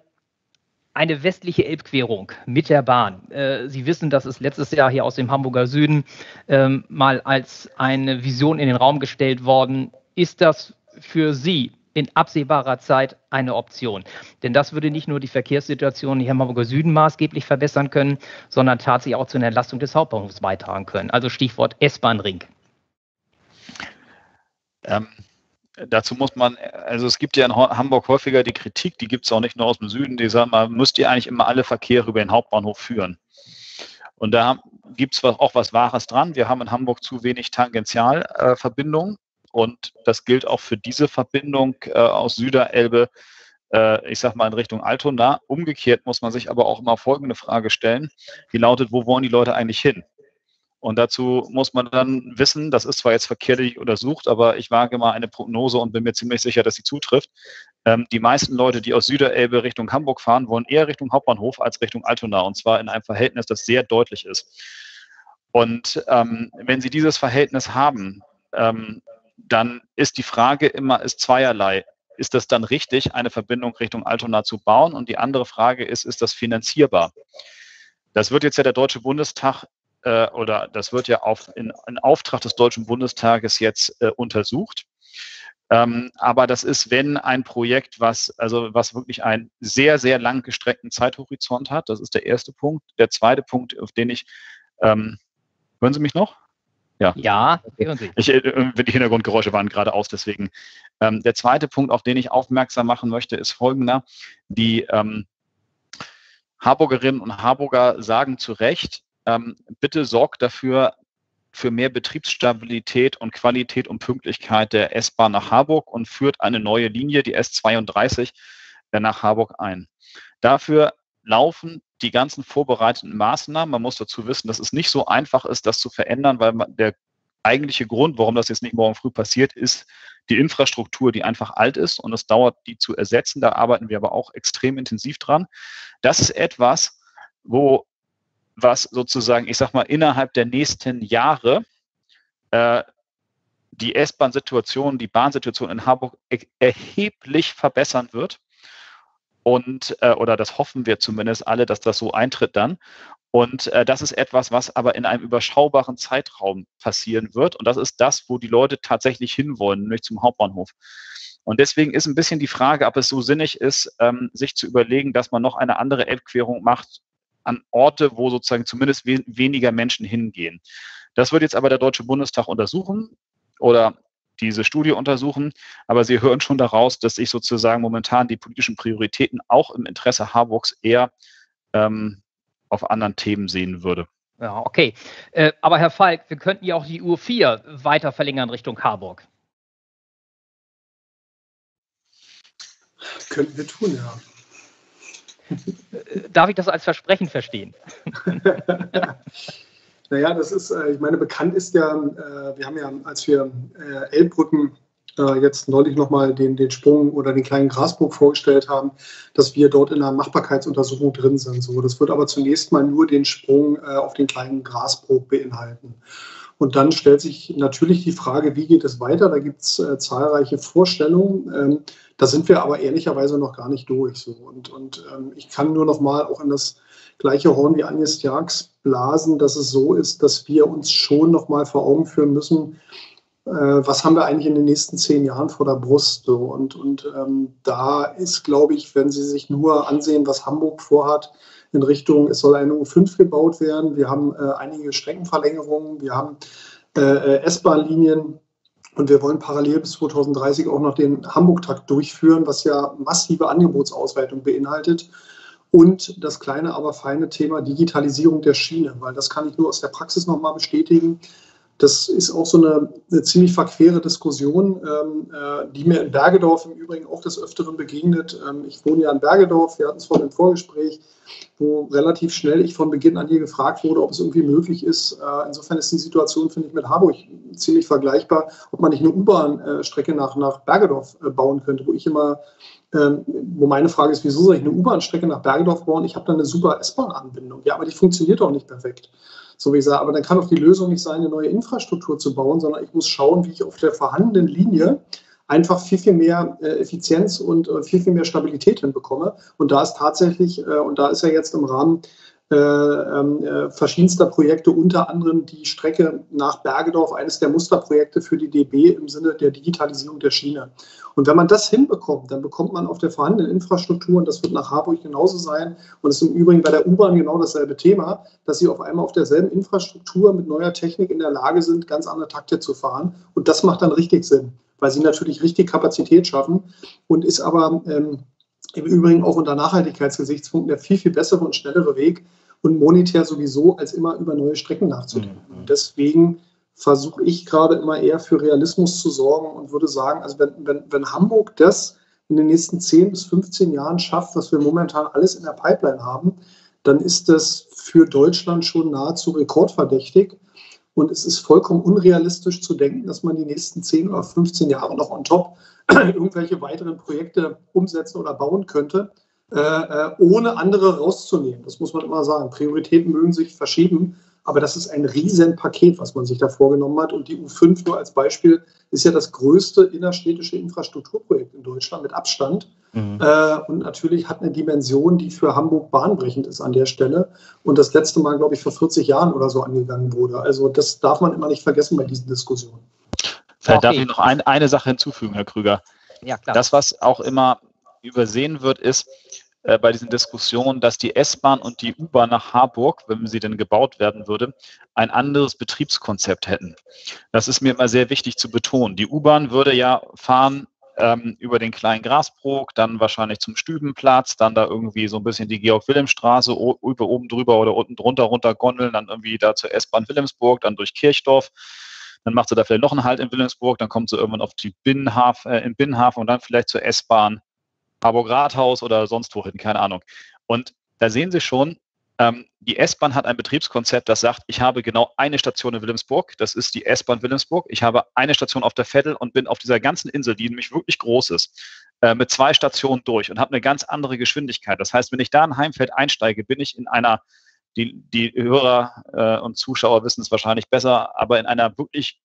eine westliche Elbquerung mit der Bahn. Äh, Sie wissen, dass es letztes Jahr hier aus dem Hamburger Süden ähm, mal als eine Vision in den Raum gestellt worden ist das für Sie in absehbarer Zeit eine Option. Denn das würde nicht nur die Verkehrssituation hier im Hamburger Süden maßgeblich verbessern können, sondern tatsächlich auch zu einer Entlastung des Hauptbahnhofs beitragen können. Also Stichwort S-Bahn-Ring. Ähm, dazu muss man, also es gibt ja in Hamburg häufiger die Kritik, die gibt es auch nicht nur aus dem Süden, die sagen, man müsste eigentlich immer alle Verkehre über den Hauptbahnhof führen. Und da gibt es auch was Wahres dran. Wir haben in Hamburg zu wenig Tangentialverbindungen. Und das gilt auch für diese Verbindung äh, aus Süderelbe, äh, ich sag mal in Richtung Altona. Umgekehrt muss man sich aber auch immer folgende Frage stellen, die lautet, wo wollen die Leute eigentlich hin? Und dazu muss man dann wissen, das ist zwar jetzt verkehrlich untersucht, aber ich wage mal eine Prognose und bin mir ziemlich sicher, dass sie zutrifft. Ähm, die meisten Leute, die aus Süderelbe Richtung Hamburg fahren, wollen eher Richtung Hauptbahnhof als Richtung Altona. Und zwar in einem Verhältnis, das sehr deutlich ist. Und ähm, wenn Sie dieses Verhältnis haben, ähm, dann ist die Frage immer, ist zweierlei. Ist das dann richtig, eine Verbindung Richtung Altona zu bauen? Und die andere Frage ist, ist das finanzierbar? Das wird jetzt ja der Deutsche Bundestag äh, oder das wird ja auf, in, in, Auftrag des Deutschen Bundestages jetzt äh, untersucht. Ähm, aber das ist, wenn ein Projekt, was, also was wirklich einen sehr, sehr lang gestreckten Zeithorizont hat. Das ist der erste Punkt. Der zweite Punkt, auf den ich, ähm, hören Sie mich noch? Ja, ja hören Sie. Ich, äh, die Hintergrundgeräusche waren gerade aus, deswegen. Ähm, der zweite Punkt, auf den ich aufmerksam machen möchte, ist folgender. Die ähm, Harburgerinnen und Harburger sagen zu Recht, ähm, bitte sorgt dafür, für mehr Betriebsstabilität und Qualität und Pünktlichkeit der S-Bahn nach Harburg und führt eine neue Linie, die S32, äh, nach Harburg ein. Dafür laufen die ganzen vorbereiteten Maßnahmen. Man muss dazu wissen, dass es nicht so einfach ist, das zu verändern, weil man, der eigentliche Grund, warum das jetzt nicht morgen früh passiert, ist die Infrastruktur, die einfach alt ist und es dauert, die zu ersetzen. Da arbeiten wir aber auch extrem intensiv dran. Das ist etwas, wo was sozusagen, ich sag mal, innerhalb der nächsten Jahre äh, die S-Bahn-Situation, die Bahnsituation in Harburg erheblich verbessern wird und äh, oder das hoffen wir zumindest alle, dass das so eintritt dann. Und äh, das ist etwas, was aber in einem überschaubaren Zeitraum passieren wird. Und das ist das, wo die Leute tatsächlich hinwollen, nämlich zum Hauptbahnhof. Und deswegen ist ein bisschen die Frage, ob es so sinnig ist, ähm, sich zu überlegen, dass man noch eine andere Elbquerung macht an Orte, wo sozusagen zumindest we weniger Menschen hingehen. Das wird jetzt aber der Deutsche Bundestag untersuchen oder diese Studie untersuchen. Aber Sie hören schon daraus, dass ich sozusagen momentan die politischen Prioritäten auch im Interesse Harburgs eher ähm, auf anderen Themen sehen würde. Ja, okay. Äh, aber Herr Falk, wir könnten ja auch die Uhr 4 weiter verlängern Richtung Harburg. Könnten wir tun, ja. Äh, darf ich das als Versprechen verstehen? <laughs> <laughs> Naja, das ist, äh, ich meine, bekannt ist ja, äh, wir haben ja, als wir äh, Elbbrücken jetzt neulich nochmal den, den Sprung oder den kleinen Grasburg vorgestellt haben, dass wir dort in einer Machbarkeitsuntersuchung drin sind. So, das wird aber zunächst mal nur den Sprung auf den kleinen Grasburg beinhalten. Und dann stellt sich natürlich die Frage, wie geht es weiter? Da gibt es äh, zahlreiche Vorstellungen. Ähm, da sind wir aber ehrlicherweise noch gar nicht durch. So. Und, und ähm, ich kann nur noch mal auch in das gleiche Horn wie Agnes Jags blasen, dass es so ist, dass wir uns schon noch mal vor Augen führen müssen, äh, was haben wir eigentlich in den nächsten zehn Jahren vor der Brust. So. Und, und ähm, da ist, glaube ich, wenn Sie sich nur ansehen, was Hamburg vorhat, in Richtung, es soll eine U5 gebaut werden. Wir haben äh, einige Streckenverlängerungen, wir haben äh, S-Bahn-Linien, und wir wollen parallel bis 2030 auch noch den Hamburg-Takt durchführen, was ja massive Angebotsausweitung beinhaltet und das kleine, aber feine Thema Digitalisierung der Schiene, weil das kann ich nur aus der Praxis nochmal bestätigen. Das ist auch so eine, eine ziemlich verquere Diskussion, ähm, äh, die mir in Bergedorf im Übrigen auch des Öfteren begegnet. Ähm, ich wohne ja in Bergedorf, wir hatten es vorhin im Vorgespräch, wo relativ schnell ich von Beginn an hier gefragt wurde, ob es irgendwie möglich ist. Äh, insofern ist die Situation, finde ich, mit Harburg ziemlich vergleichbar, ob man nicht eine U-Bahn-Strecke nach, nach Bergedorf äh, bauen könnte, wo ich immer ähm, wo meine Frage ist, wieso soll ich eine U-Bahn-Strecke nach Bergedorf bauen? Ich habe da eine super S-Bahn-Anbindung. Ja, aber die funktioniert auch nicht perfekt. So wie ich sage, aber dann kann auch die Lösung nicht sein, eine neue Infrastruktur zu bauen, sondern ich muss schauen, wie ich auf der vorhandenen Linie einfach viel, viel mehr äh, Effizienz und äh, viel, viel mehr Stabilität hinbekomme. Und da ist tatsächlich, äh, und da ist ja jetzt im Rahmen äh, ähm, äh, verschiedenster Projekte, unter anderem die Strecke nach Bergedorf, eines der Musterprojekte für die DB im Sinne der Digitalisierung der Schiene. Und wenn man das hinbekommt, dann bekommt man auf der vorhandenen Infrastruktur, und das wird nach Harburg genauso sein, und es ist im Übrigen bei der U-Bahn genau dasselbe Thema, dass sie auf einmal auf derselben Infrastruktur mit neuer Technik in der Lage sind, ganz andere Takte zu fahren. Und das macht dann richtig Sinn, weil sie natürlich richtig Kapazität schaffen und ist aber ähm, im Übrigen auch unter Nachhaltigkeitsgesichtspunkten der viel, viel bessere und schnellere Weg, und monetär sowieso, als immer über neue Strecken nachzudenken. Mhm. Deswegen versuche ich gerade immer eher für Realismus zu sorgen und würde sagen, also wenn, wenn, wenn Hamburg das in den nächsten 10 bis 15 Jahren schafft, was wir momentan alles in der Pipeline haben, dann ist das für Deutschland schon nahezu rekordverdächtig. Und es ist vollkommen unrealistisch zu denken, dass man die nächsten 10 oder 15 Jahre noch on top <clears throat> irgendwelche weiteren Projekte umsetzen oder bauen könnte. Äh, äh, ohne andere rauszunehmen. Das muss man immer sagen. Prioritäten mögen sich verschieben, aber das ist ein Riesenpaket, was man sich da vorgenommen hat. Und die U5 nur als Beispiel ist ja das größte innerstädtische Infrastrukturprojekt in Deutschland mit Abstand. Mhm. Äh, und natürlich hat eine Dimension, die für Hamburg bahnbrechend ist an der Stelle. Und das letzte Mal, glaube ich, vor 40 Jahren oder so angegangen wurde. Also das darf man immer nicht vergessen bei diesen Diskussionen. Vielleicht okay. darf ich noch ein, eine Sache hinzufügen, Herr Krüger. Ja, klar. Das, was auch immer übersehen wird, ist äh, bei diesen Diskussionen, dass die S-Bahn und die U-Bahn nach Harburg, wenn sie denn gebaut werden würde, ein anderes Betriebskonzept hätten. Das ist mir immer sehr wichtig zu betonen. Die U-Bahn würde ja fahren ähm, über den kleinen Grasbrook, dann wahrscheinlich zum Stübenplatz, dann da irgendwie so ein bisschen die Georg-Wilhelm-Straße über oben drüber oder unten drunter runter gondeln, dann irgendwie da zur S-Bahn Wilhelmsburg, dann durch Kirchdorf. Dann macht sie da vielleicht noch einen Halt in Wilhelmsburg, dann kommt sie irgendwann auf die Binnenhafen, äh, im Binnenhafen und dann vielleicht zur S-Bahn Harburg Rathaus oder sonst wohin, keine Ahnung. Und da sehen Sie schon, ähm, die S-Bahn hat ein Betriebskonzept, das sagt, ich habe genau eine Station in Wilhelmsburg, das ist die S-Bahn Wilhelmsburg. Ich habe eine Station auf der Veddel und bin auf dieser ganzen Insel, die nämlich wirklich groß ist, äh, mit zwei Stationen durch und habe eine ganz andere Geschwindigkeit. Das heißt, wenn ich da in Heimfeld einsteige, bin ich in einer, die, die Hörer äh, und Zuschauer wissen es wahrscheinlich besser, aber in einer wirklich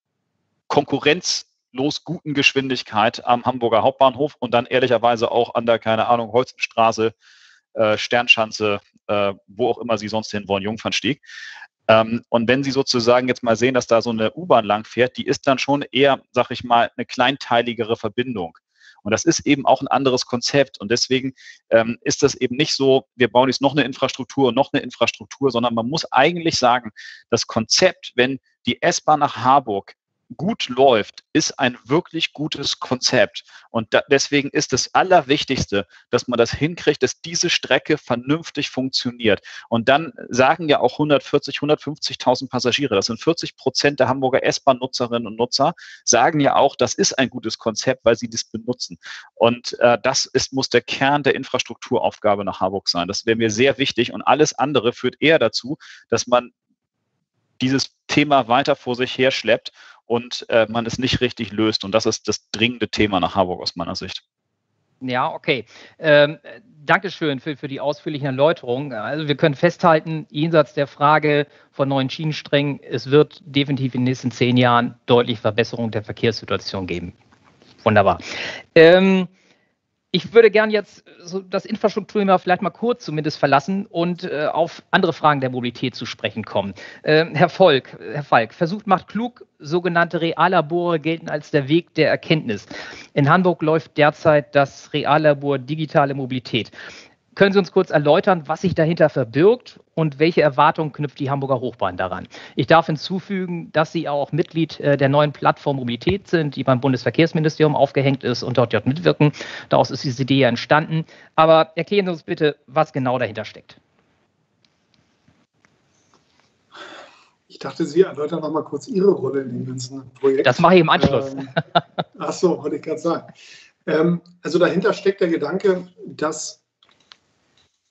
Konkurrenz los guten Geschwindigkeit am Hamburger Hauptbahnhof und dann ehrlicherweise auch an der, keine Ahnung, Holzenstraße, äh, Sternschanze, äh, wo auch immer Sie sonst hin wollen, Jungfernstieg. Ähm, und wenn Sie sozusagen jetzt mal sehen, dass da so eine U-Bahn langfährt, die ist dann schon eher, sag ich mal, eine kleinteiligere Verbindung. Und das ist eben auch ein anderes Konzept. Und deswegen ähm, ist das eben nicht so, wir bauen jetzt noch eine Infrastruktur und noch eine Infrastruktur, sondern man muss eigentlich sagen, das Konzept, wenn die S-Bahn nach Harburg gut läuft, ist ein wirklich gutes Konzept. Und da, deswegen ist das Allerwichtigste, dass man das hinkriegt, dass diese Strecke vernünftig funktioniert. Und dann sagen ja auch 140, 150.000 Passagiere, das sind 40 Prozent der Hamburger S-Bahn-Nutzerinnen und Nutzer, sagen ja auch, das ist ein gutes Konzept, weil sie das benutzen. Und äh, das ist, muss der Kern der Infrastrukturaufgabe nach Harburg sein. Das wäre mir sehr wichtig. Und alles andere führt eher dazu, dass man dieses Thema weiter vor sich her schleppt und äh, man es nicht richtig löst. Und das ist das dringende Thema nach Harburg aus meiner Sicht. Ja, okay. Ähm, Dankeschön für, für die ausführlichen Erläuterungen. Also wir können festhalten, jenseits der Frage von neuen Schienensträngen, es wird definitiv in den nächsten zehn Jahren deutlich Verbesserung der Verkehrssituation geben. Wunderbar. Ähm, ich würde gern jetzt so das Infrastrukturthema vielleicht mal kurz zumindest verlassen und äh, auf andere Fragen der Mobilität zu sprechen kommen. Äh, Herr Volk, Herr Falk, Versucht macht klug, sogenannte Reallabore gelten als der Weg der Erkenntnis. In Hamburg läuft derzeit das Reallabor Digitale Mobilität. Können Sie uns kurz erläutern, was sich dahinter verbirgt und welche Erwartungen knüpft die Hamburger Hochbahn daran? Ich darf hinzufügen, dass Sie auch Mitglied äh, der neuen Plattform Mobilität sind, die beim Bundesverkehrsministerium aufgehängt ist und dort dort mitwirken. Daraus ist diese Idee ja entstanden. Aber erklären Sie uns bitte, was genau dahinter steckt. Ich dachte, Sie erläutern noch mal kurz Ihre Rolle in dem ganzen Projekt. Das mache ich im Anschluss. Ähm, ach so, wollte ich gerade sagen. Ähm, also dahinter steckt der Gedanke, dass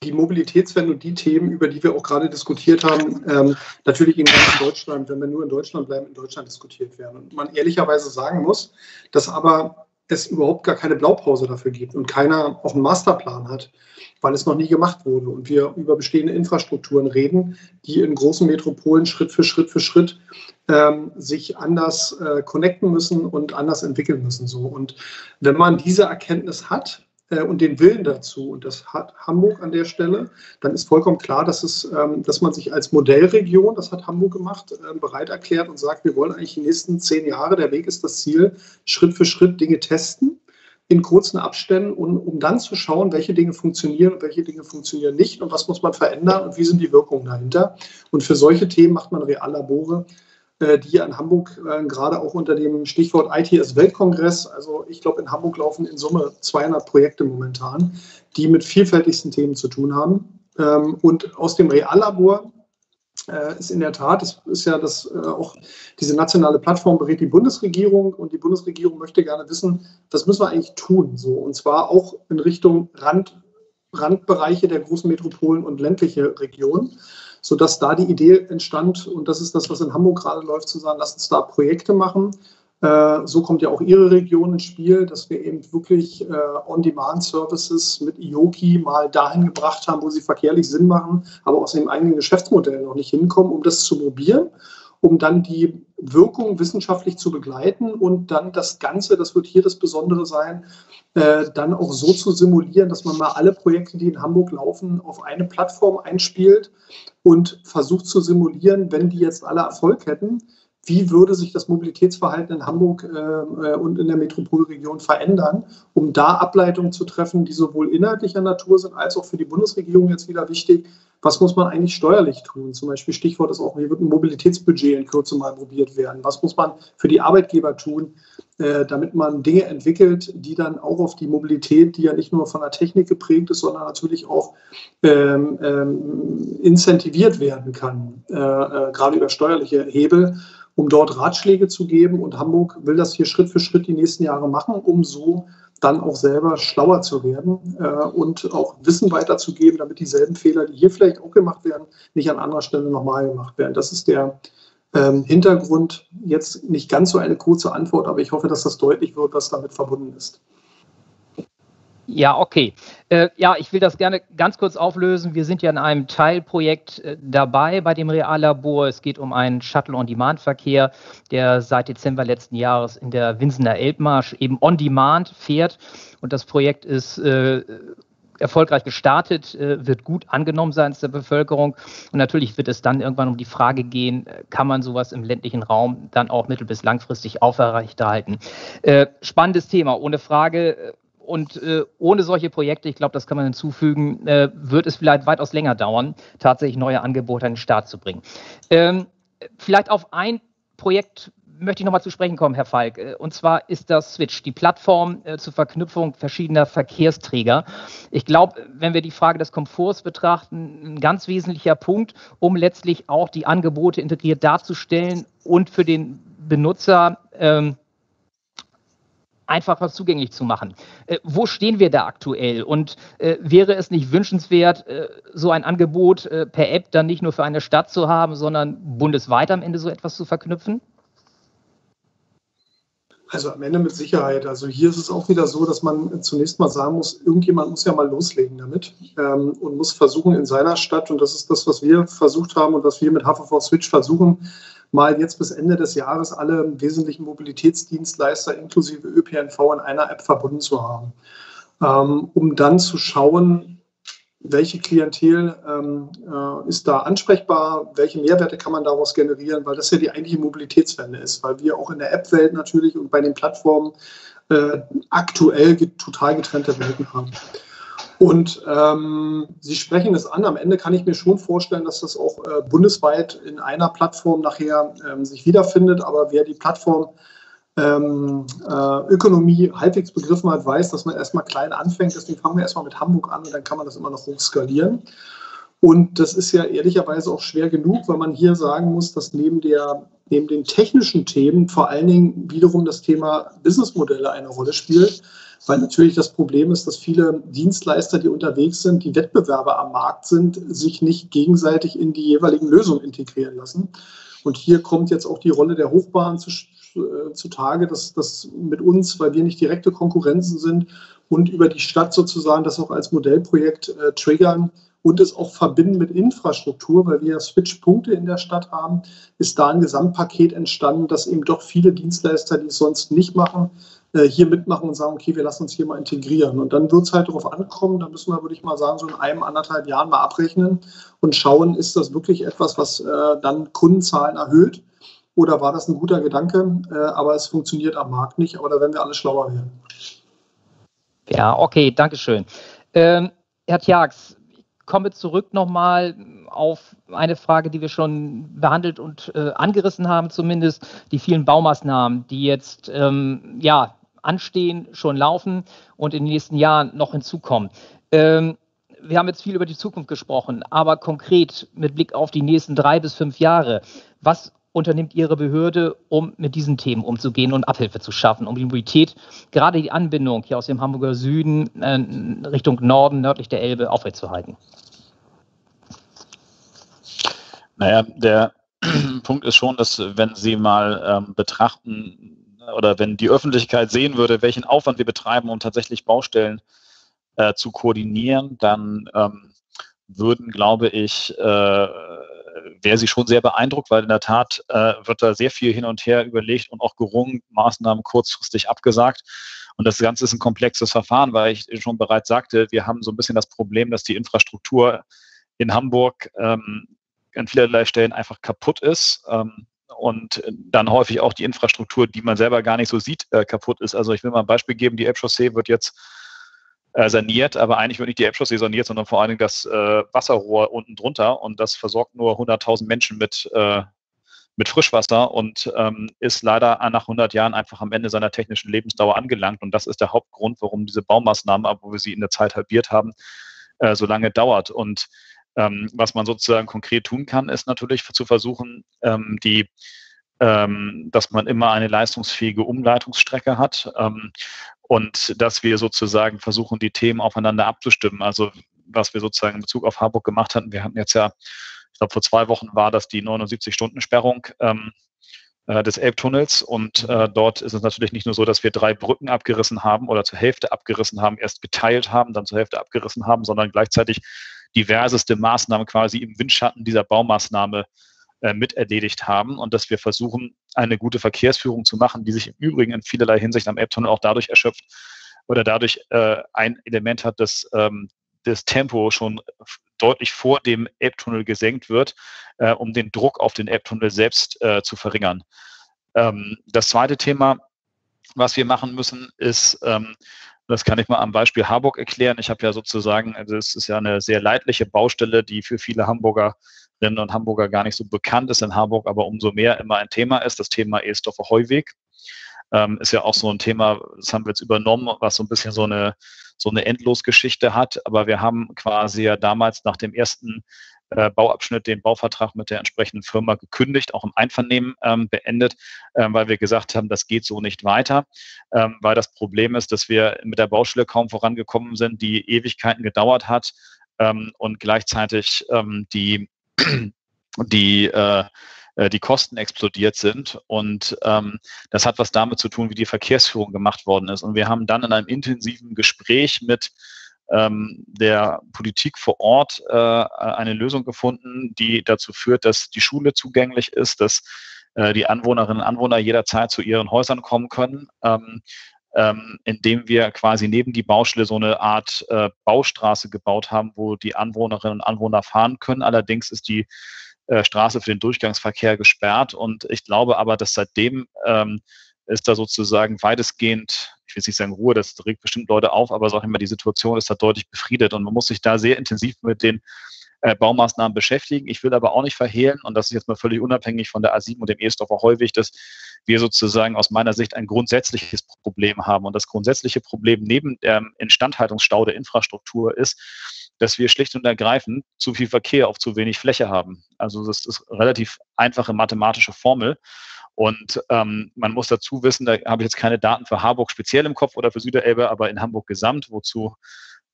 die Mobilitätswende und die Themen, über die wir auch gerade diskutiert haben, ähm, natürlich in ganz Deutschland, wenn wir nur in Deutschland bleiben, in Deutschland diskutiert werden. Und man ehrlicherweise sagen muss, dass aber es überhaupt gar keine Blaupause dafür gibt und keiner auch einen Masterplan hat, weil es noch nie gemacht wurde. Und wir über bestehende Infrastrukturen reden, die in großen Metropolen Schritt für Schritt für Schritt ähm, sich anders äh, connecten müssen und anders entwickeln müssen. So. Und wenn man diese Erkenntnis hat, äh, und den Willen dazu, und das hat Hamburg an der Stelle, dann ist vollkommen klar, dass, es, ähm, dass man sich als Modellregion, das hat Hamburg gemacht, äh, bereit erklärt und sagt, wir wollen eigentlich die nächsten zehn Jahre, der Weg ist das Ziel, Schritt für Schritt Dinge testen in kurzen Abständen, um, um dann zu schauen, welche Dinge funktionieren und welche Dinge funktionieren nicht und was muss man verändern und wie sind die Wirkungen dahinter. Und für solche Themen macht man Reallabore, die in Hamburg äh, gerade auch unter dem Stichwort ITS Weltkongress, also ich glaube, in Hamburg laufen in Summe 200 Projekte momentan, die mit vielfältigsten Themen zu tun haben. Ähm, und aus dem Reallabor äh, ist in der Tat, das ist ja das auch diese nationale Plattform berät die Bundesregierung und die Bundesregierung möchte gerne wissen, was müssen wir eigentlich tun, so und zwar auch in Richtung Rand, Randbereiche der großen Metropolen und ländliche Regionen sodass da die Idee entstand, und das ist das, was in Hamburg gerade läuft, zu sagen, lass uns da Projekte machen. Äh, so kommt ja auch Ihre Region ins Spiel, dass wir eben wirklich äh, On-Demand-Services mit IOKI mal dahin gebracht haben, wo sie verkehrlich Sinn machen, aber aus dem eigenen Geschäftsmodell noch nicht hinkommen, um das zu probieren um dann die Wirkung wissenschaftlich zu begleiten und dann das Ganze, das wird hier das Besondere sein, äh, dann auch so zu simulieren, dass man mal alle Projekte, die in Hamburg laufen, auf eine Plattform einspielt und versucht zu simulieren, wenn die jetzt alle Erfolg hätten, wie würde sich das Mobilitätsverhalten in Hamburg äh, äh, und in der Metropolregion verändern, um da Ableitungen zu treffen, die sowohl inhaltlicher Natur sind, als auch für die Bundesregierung jetzt wieder wichtig. Was muss man eigentlich steuerlich tun? Zum Beispiel Stichwort ist auch, hier wird ein Mobilitätsbudget in Kürze mal probiert werden. Was muss man für die Arbeitgeber tun, äh, damit man Dinge entwickelt, die dann auch auf die Mobilität, die ja nicht nur von der Technik geprägt ist, sondern natürlich auch ähm, ähm, incentiviert werden kann, äh, äh, gerade über steuerliche Hebel um dort Ratschläge zu geben. Und Hamburg will das hier Schritt für Schritt die nächsten Jahre machen, um so dann auch selber schlauer zu werden äh, und auch Wissen weiterzugeben, damit dieselben Fehler, die hier vielleicht auch gemacht werden, nicht an anderer Stelle nochmal gemacht werden. Das ist der ähm, Hintergrund. Jetzt nicht ganz so eine kurze Antwort, aber ich hoffe, dass das deutlich wird, was damit verbunden ist. Ja, okay. Äh, ja, ich will das gerne ganz kurz auflösen. Wir sind ja in einem Teilprojekt äh, dabei bei dem Reallabor. Es geht um einen Shuttle-on-Demand-Verkehr, der seit Dezember letzten Jahres in der Winsener Elbmarsch eben on-demand fährt. Und das Projekt ist äh, erfolgreich gestartet, äh, wird gut angenommen seitens der Bevölkerung. Und natürlich wird es dann irgendwann um die Frage gehen, äh, kann man sowas im ländlichen Raum dann auch mittel- bis langfristig aufrechterhalten. Äh, spannendes Thema, ohne Frage. Und äh, ohne solche Projekte, ich glaube, das kann man hinzufügen, äh, wird es vielleicht weitaus länger dauern, tatsächlich neue Angebote an den Start zu bringen. Ähm, vielleicht auf ein Projekt möchte ich nochmal zu sprechen kommen, Herr Falk. Äh, und zwar ist das Switch, die Plattform äh, zur Verknüpfung verschiedener Verkehrsträger. Ich glaube, wenn wir die Frage des Komforts betrachten, ein ganz wesentlicher Punkt, um letztlich auch die Angebote integriert darzustellen und für den Benutzer ähm, einfacher zugänglich zu machen. Äh, wo stehen wir da aktuell? Und äh, wäre es nicht wünschenswert, äh, so ein Angebot äh, per App dann nicht nur für eine Stadt zu haben, sondern bundesweit am Ende so etwas zu verknüpfen? Also am Ende mit Sicherheit. Also hier ist es auch wieder so, dass man zunächst mal sagen muss, irgendjemand muss ja mal loslegen damit ähm, und muss versuchen in seiner Stadt, und das ist das, was wir versucht haben und was wir mit HVV Switch versuchen, mal jetzt bis Ende des Jahres alle wesentlichen Mobilitätsdienstleister inklusive ÖPNV in einer App verbunden zu haben, ähm, um dann zu schauen, welche Klientel ähm, äh, ist da ansprechbar, welche Mehrwerte kann man daraus generieren, weil das ja die eigentliche Mobilitätswende ist, weil wir auch in der App-Welt natürlich und bei den Plattformen äh, aktuell total getrennte Welten haben. Und ähm, Sie sprechen es an. Am Ende kann ich mir schon vorstellen, dass das auch äh, bundesweit in einer Plattform nachher ähm, sich wiederfindet. Aber wer die Plattform ähm, äh, Ökonomie halbwegs begriffen hat, weiß, dass man erstmal klein anfängt. Deswegen fangen wir erstmal mit Hamburg an und dann kann man das immer noch hochskalieren. Und das ist ja ehrlicherweise auch schwer genug, weil man hier sagen muss, dass neben, der, neben den technischen Themen vor allen Dingen wiederum das Thema Businessmodelle eine Rolle spielt, weil natürlich das Problem ist, dass viele Dienstleister, die unterwegs sind, die Wettbewerber am Markt sind, sich nicht gegenseitig in die jeweiligen Lösungen integrieren lassen. Und hier kommt jetzt auch die Rolle der Hochbahn zu, äh, zutage, dass das mit uns, weil wir nicht direkte Konkurrenzen sind und über die Stadt sozusagen das auch als Modellprojekt äh, triggern und es auch verbinden mit Infrastruktur, weil wir ja Switch-Punkte in der Stadt haben, ist da ein Gesamtpaket entstanden, dass eben doch viele Dienstleister, die es sonst nicht machen, äh, hier mitmachen und sagen, okay, wir lassen uns hier mal integrieren. Und dann wird es halt darauf ankommen, da müssen wir, würde ich mal sagen, so in einem, anderthalb Jahren mal abrechnen und schauen, ist das wirklich etwas, was äh, dann Kundenzahlen erhöht oder war das ein guter Gedanke, äh, aber es funktioniert am Markt nicht, aber da werden wir alle schlauer werden. Ja, okay, Dankeschön. Ähm, Herr Tjax, komme zurück nochmal auf eine Frage, die wir schon behandelt und äh, angerissen haben, zumindest die vielen Baumaßnahmen, die jetzt ähm, ja, anstehen, schon laufen und in den nächsten Jahren noch hinzukommen. Ähm, wir haben jetzt viel über die Zukunft gesprochen, aber konkret mit Blick auf die nächsten drei bis fünf Jahre, was unternimmt Ihre Behörde, um mit diesen Themen umzugehen und Abhilfe zu schaffen, um die Mobilität, gerade die Anbindung hier aus dem Hamburger Süden äh, Richtung Norden, nördlich der Elbe aufrechtzuerhalten? Naja, der <clears throat> Punkt ist schon, dass wenn Sie mal ähm, betrachten oder wenn die Öffentlichkeit sehen würde, welchen Aufwand wir betreiben, um tatsächlich Baustellen äh, zu koordinieren, dann ähm, würden, glaube ich, äh, wäre sie schon sehr beeindruckt, weil in der Tat äh, wird da sehr viel hin und her überlegt und auch gerungen, Maßnahmen kurzfristig abgesagt. Und das Ganze ist ein komplexes Verfahren, weil ich schon bereits sagte, wir haben so ein bisschen das Problem, dass die Infrastruktur in Hamburg ähm, an vielerlei Stellen einfach kaputt ist. Ähm, und dann häufig auch die Infrastruktur, die man selber gar nicht so sieht, äh, kaputt ist. Also ich will mal ein Beispiel geben, die Elbchaussee wird jetzt äh, saniert, aber eigentlich wird nicht die Elbchaussee saniert, sondern vor allen Dingen das äh, Wasserrohr unten drunter und das versorgt nur 100.000 Menschen mit, äh, mit Frischwasser und ähm, ist leider nach 100 Jahren einfach am Ende seiner technischen Lebensdauer angelangt und das ist der Hauptgrund, warum diese Baumaßnahmen, obwohl wir sie in der Zeit halbiert haben, äh, so lange dauert und ähm, was man sozusagen konkret tun kann, ist natürlich zu versuchen, ähm, die ähm, dass man immer eine leistungsfähige Umleitungsstrecke hat. Ähm, und dass wir sozusagen versuchen, die Themen aufeinander abzustimmen. Also was wir sozusagen in Bezug auf Harburg gemacht hatten, wir hatten jetzt ja, ich glaube vor zwei Wochen war das die 79-Stunden-Sperrung ähm, äh, des Elbtunnels und äh, dort ist es natürlich nicht nur so, dass wir drei Brücken abgerissen haben oder zur Hälfte abgerissen haben, erst geteilt haben, dann zur Hälfte abgerissen haben, sondern gleichzeitig diverseste Maßnahmen quasi im Windschatten dieser Baumaßnahme äh, haben und dass wir versuchen, eine gute Verkehrsführung zu machen, die sich im Übrigen in vielerlei Hinsicht am Elbtunnel auch dadurch erschöpft oder dadurch äh, ein Element hat, dass ähm, das Tempo schon deutlich vor dem Elbtunnel gesenkt wird, äh, um den Druck auf den Elbtunnel selbst äh, zu verringern. Ähm, das zweite Thema, was wir machen müssen, ist, ähm, das kann ich mal am Beispiel Harburg erklären. Ich habe ja sozusagen, also es ist ja eine sehr leidliche Baustelle, die für viele Hamburger und Hamburger gar nicht so bekannt ist, in Hamburg aber umso mehr immer ein Thema ist, das Thema Ehesdorfer Heuweg. Ähm, ist ja auch so ein Thema, das haben wir jetzt übernommen, was so ein bisschen so eine, so eine Endlosgeschichte hat. Aber wir haben quasi ja damals nach dem ersten äh, Bauabschnitt den Bauvertrag mit der entsprechenden Firma gekündigt, auch im Einvernehmen ähm, beendet, ähm, weil wir gesagt haben, das geht so nicht weiter, ähm, weil das Problem ist, dass wir mit der Baustelle kaum vorangekommen sind, die Ewigkeiten gedauert hat ähm, und gleichzeitig ähm, die, die äh, äh, die Kosten explodiert sind. Und ähm, das hat was damit zu tun, wie die Verkehrsführung gemacht worden ist. Und wir haben dann in einem intensiven Gespräch mit ähm, der Politik vor Ort äh, eine Lösung gefunden, die dazu führt, dass die Schule zugänglich ist, dass äh, die Anwohnerinnen und Anwohner jederzeit zu ihren Häusern kommen können. Ähm, ähm, indem wir quasi neben die Baustelle so eine Art äh, Baustraße gebaut haben, wo die Anwohnerinnen und Anwohner fahren können. Allerdings ist die äh, Straße für den Durchgangsverkehr gesperrt und ich glaube aber, dass seitdem ähm, ist da sozusagen weitestgehend, ich will nicht sagen Ruhe, das regt bestimmt Leute auf, aber sag ich mal, die Situation ist da deutlich befriedet und man muss sich da sehr intensiv mit den äh, Baumaßnahmen beschäftigen. Ich will aber auch nicht verhehlen, und das ist jetzt mal völlig unabhängig von der A7 und dem Ehesdorfer Heuweg, dass wir sozusagen aus meiner Sicht ein grundsätzliches Problem haben. Und das grundsätzliche Problem neben der Instandhaltungsstau der Infrastruktur ist, dass wir schlicht und ergreifend zu viel Verkehr auf zu wenig Fläche haben. Also das ist relativ einfache mathematische Formel. Und ähm, man muss dazu wissen, da habe ich jetzt keine Daten für Harburg speziell im Kopf oder für Süderelbe, aber in Hamburg gesamt, wozu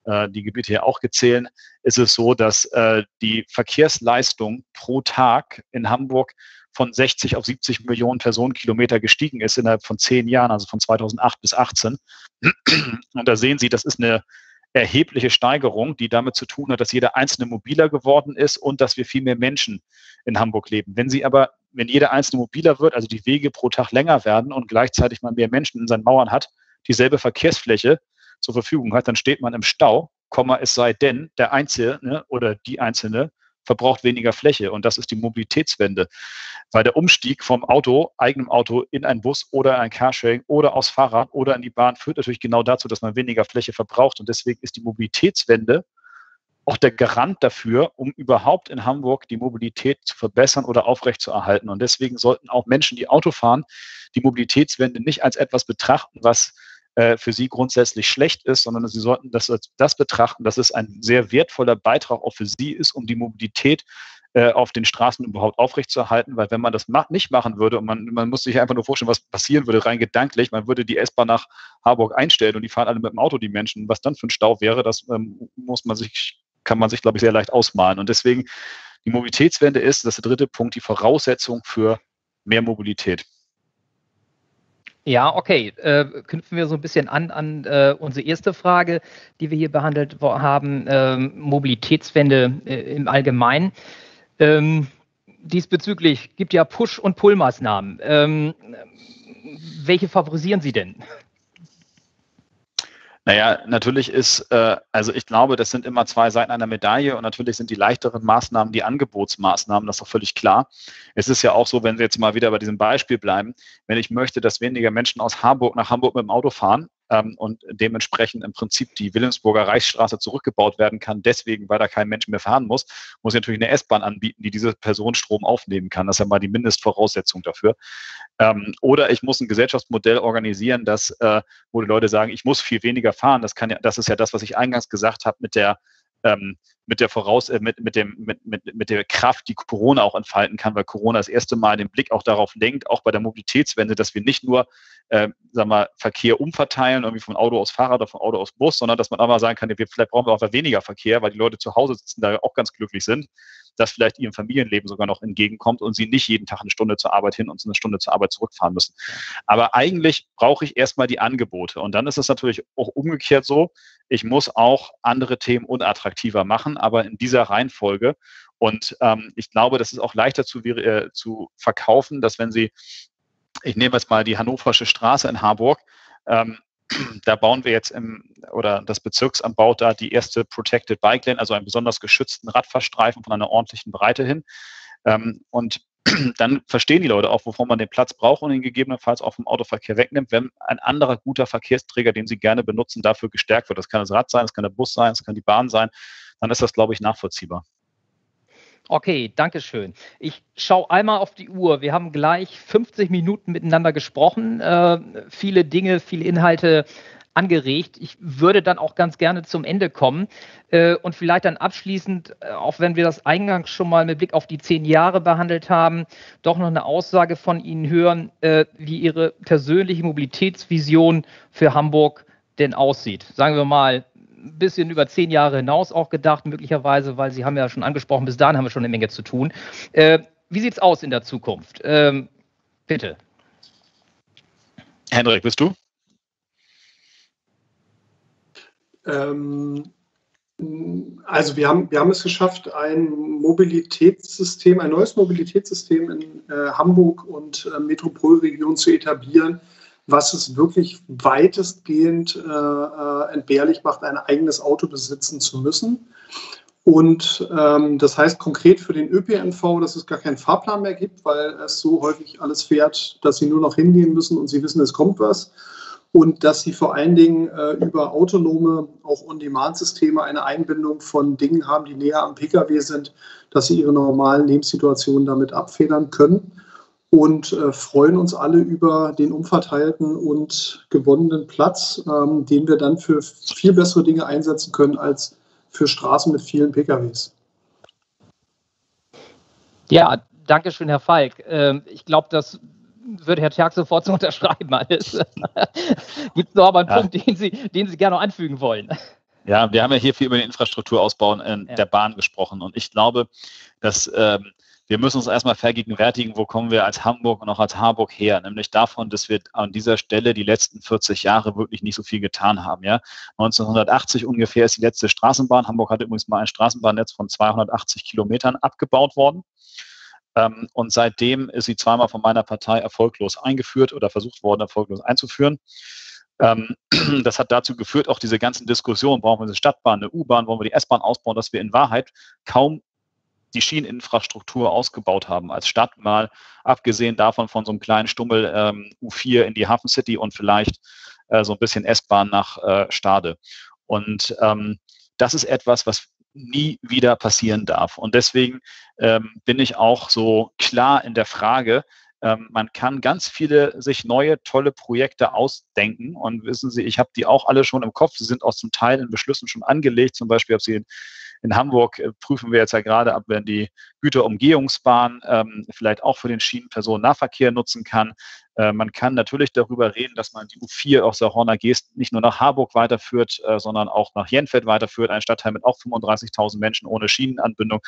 äh, die Gebiete hier auch gezählen, ist es so, dass äh, die Verkehrsleistung pro Tag in Hamburg von 60 auf 70 Millionen Personenkilometer gestiegen ist innerhalb von zehn Jahren, also von 2008 bis 18. Und da sehen Sie, das ist eine erhebliche Steigerung, die damit zu tun hat, dass jeder einzelne mobiler geworden ist und dass wir viel mehr Menschen in Hamburg leben. Wenn Sie aber, wenn jeder einzelne mobiler wird, also die Wege pro Tag länger werden und gleichzeitig man mehr Menschen in seinen Mauern hat, dieselbe Verkehrsfläche zur Verfügung hat, dann steht man im Stau, es sei denn, der Einzelne oder die Einzelne verbraucht weniger Fläche. Und das ist die Mobilitätswende. Weil der Umstieg vom Auto, eigenem Auto in einen Bus oder ein Carsharing oder aufs Fahrrad oder in die Bahn führt natürlich genau dazu, dass man weniger Fläche verbraucht. Und deswegen ist die Mobilitätswende auch der Garant dafür, um überhaupt in Hamburg die Mobilität zu verbessern oder aufrechtzuerhalten. Und deswegen sollten auch Menschen, die Auto fahren, die Mobilitätswende nicht als etwas betrachten, was äh, für sie grundsätzlich schlecht ist, sondern sie sollten das als das betrachten, dass es ein sehr wertvoller Beitrag auch für sie ist, um die Mobilität äh, auf den Straßen überhaupt aufrechtzuerhalten, weil wenn man das nicht machen würde und man, man muss sich einfach nur vorstellen, was passieren würde, rein gedanklich, man würde die S-Bahn nach Harburg einstellen und die fahren alle mit dem Auto, die Menschen, was dann für ein Stau wäre, das ähm, muss man sich, kann man sich, glaube ich, sehr leicht ausmalen. Und deswegen, die Mobilitätswende ist, das ist der dritte Punkt, die Voraussetzung für mehr Mobilität. Ja, okay. Äh, knüpfen wir so ein bisschen an an äh, unsere erste Frage, die wir hier behandelt haben, ähm, Mobilitätswende äh, im Allgemeinen. Ähm, diesbezüglich gibt ja Push- und Pull-Maßnahmen. Ähm, welche favorisieren Sie denn? Naja, natürlich ist, äh, also ich glaube, das sind immer zwei Seiten einer Medaille und natürlich sind die leichteren Maßnahmen die Angebotsmaßnahmen, das ist doch völlig klar. Es ist ja auch so, wenn wir jetzt mal wieder bei diesem Beispiel bleiben, wenn ich möchte, dass weniger Menschen aus Harburg nach Hamburg mit dem Auto fahren, ähm, und dementsprechend im Prinzip die Wilhelmsburger Reichsstraße zurückgebaut werden kann, deswegen, weil da kein Mensch mehr fahren muss, muss ich natürlich eine S-Bahn anbieten, die diese Personenstrom aufnehmen kann. Das ist ja mal die Mindestvoraussetzung dafür. Ähm, oder ich muss ein Gesellschaftsmodell organisieren, das, äh, wo die Leute sagen, ich muss viel weniger fahren. Das kann ja, das ist ja das, was ich eingangs gesagt habe mit der ähm, mit der Voraus äh, mit, mit, dem, mit, mit, mit der Kraft, die Corona auch entfalten kann, weil Corona das erste Mal den Blick auch darauf lenkt, auch bei der Mobilitätswende, dass wir nicht nur äh, sag mal, Verkehr umverteilen, irgendwie von Auto aus Fahrrad oder von Auto aus Bus, sondern dass man auch mal sagen kann, wir, vielleicht brauchen wir auch weniger Verkehr, weil die Leute zu Hause sitzen, da auch ganz glücklich sind das vielleicht ihrem Familienleben sogar noch entgegenkommt und sie nicht jeden Tag eine Stunde zur Arbeit hin und eine Stunde zur Arbeit zurückfahren müssen. Aber eigentlich brauche ich erstmal die Angebote. Und dann ist es natürlich auch umgekehrt so, ich muss auch andere Themen unattraktiver machen, aber in dieser Reihenfolge. Und ähm, ich glaube, das ist auch leichter zu, äh, zu verkaufen, dass wenn Sie, ich nehme jetzt mal die Hannoversche Straße in Harburg, ähm, <clears throat> da bauen wir jetzt im, oder das Bezirksamt baut da die erste Protected Bike Lane, also einen besonders geschützten Radfahrstreifen von einer ordentlichen Breite hin. Ähm, und <clears throat> dann verstehen die Leute auch, wovon man den Platz braucht und ihn gegebenenfalls auch vom Autoverkehr wegnimmt, wenn ein anderer guter Verkehrsträger, den sie gerne benutzen, dafür gestärkt wird. Das kann das Rad sein, das kann der Bus sein, das kann die Bahn sein. Dann ist das, glaube ich, nachvollziehbar. Okay, danke schön. Ich schaue einmal auf die Uhr. Wir haben gleich 50 Minuten miteinander gesprochen, äh, viele Dinge, viele Inhalte angeregt. Ich würde dann auch ganz gerne zum Ende kommen äh, und vielleicht dann abschließend, äh, auch wenn wir das eingangs schon mal mit Blick auf die zehn Jahre behandelt haben, doch noch eine Aussage von Ihnen hören, äh, wie Ihre persönliche Mobilitätsvision für Hamburg denn aussieht. Sagen wir mal, ein bisschen über zehn Jahre hinaus auch gedacht, möglicherweise, weil Sie haben ja schon angesprochen, bis dahin haben wir schon eine Menge zu tun. Äh, wie sieht es aus in der Zukunft? Ähm, bitte. Henrik, bist du? Ähm, also wir haben, wir haben es geschafft, ein Mobilitätssystem, ein neues Mobilitätssystem in äh, Hamburg und äh, Metropolregion zu etablieren, was es wirklich weitestgehend äh, äh entbehrlich macht, ein eigenes Auto besitzen zu müssen. Und ähm, das heißt konkret für den ÖPNV, dass es gar keinen Fahrplan mehr gibt, weil es so häufig alles fährt, dass sie nur noch hingehen müssen und sie wissen, es kommt was und dass sie vor allen Dingen äh, über autonome, auch On-Demand-Systeme eine Einbindung von Dingen haben, die näher am Pkw sind, dass sie ihre normalen Lebenssituationen damit abfedern können und äh, freuen uns alle über den umverteilten und gewonnenen Platz, ähm, den wir dann für viel bessere Dinge einsetzen können als für Straßen mit vielen PKWs. Ja, danke schön, Herr Falk. Ähm, ich glaube, das würde Herr Tjerk sofort so <laughs> unterschreiben alles. <laughs> Gibt es noch aber einen ja. Punkt, den Sie, den Sie gerne noch anfügen wollen? Ja, wir haben ja hier viel über den Infrastrukturausbau in ja. der Bahn gesprochen und ich glaube, dass ähm, wir müssen uns erstmal vergegenwärtigen, wo kommen wir als Hamburg und auch als Harburg her, nämlich davon, dass wir an dieser Stelle die letzten 40 Jahre wirklich nicht so viel getan haben. Ja? 1980 ungefähr ist die letzte Straßenbahn. Hamburg hatte übrigens mal ein Straßenbahnnetz von 280 Kilometern abgebaut worden. Ähm, und seitdem ist sie zweimal von meiner Partei erfolglos eingeführt oder versucht worden, erfolglos einzuführen. Ähm, <clears throat> das hat dazu geführt, auch diese ganzen Diskussionen, brauchen wir eine Stadtbahn, eine U-Bahn, wollen wir die S-Bahn ausbauen, dass wir in Wahrheit kaum die Schieneninfrastruktur ausgebaut haben als Stadt, mal abgesehen davon von so einem kleinen Stummel ähm, U4 in die Hafen City und vielleicht äh, so ein bisschen S-Bahn nach äh, Stade. Und ähm, das ist etwas, was nie wieder passieren darf. Und deswegen ähm, bin ich auch so klar in der Frage, ähm, man kann ganz viele sich neue, tolle Projekte ausdenken. Und wissen Sie, ich habe die auch alle schon im Kopf. Sie sind auch zum Teil in Beschlüssen schon angelegt. Zum Beispiel habe sie in Hamburg äh, prüfen wir jetzt ja gerade ab, wenn die Güterumgehungsbahn ähm, vielleicht auch für den Schienenpersonennahverkehr nutzen kann. Äh, man kann natürlich darüber reden, dass man die U4 aus der Horner Geest nicht nur nach Harburg weiterführt, äh, sondern auch nach Jenfeld weiterführt, ein Stadtteil mit auch 35.000 Menschen ohne Schienenanbindung.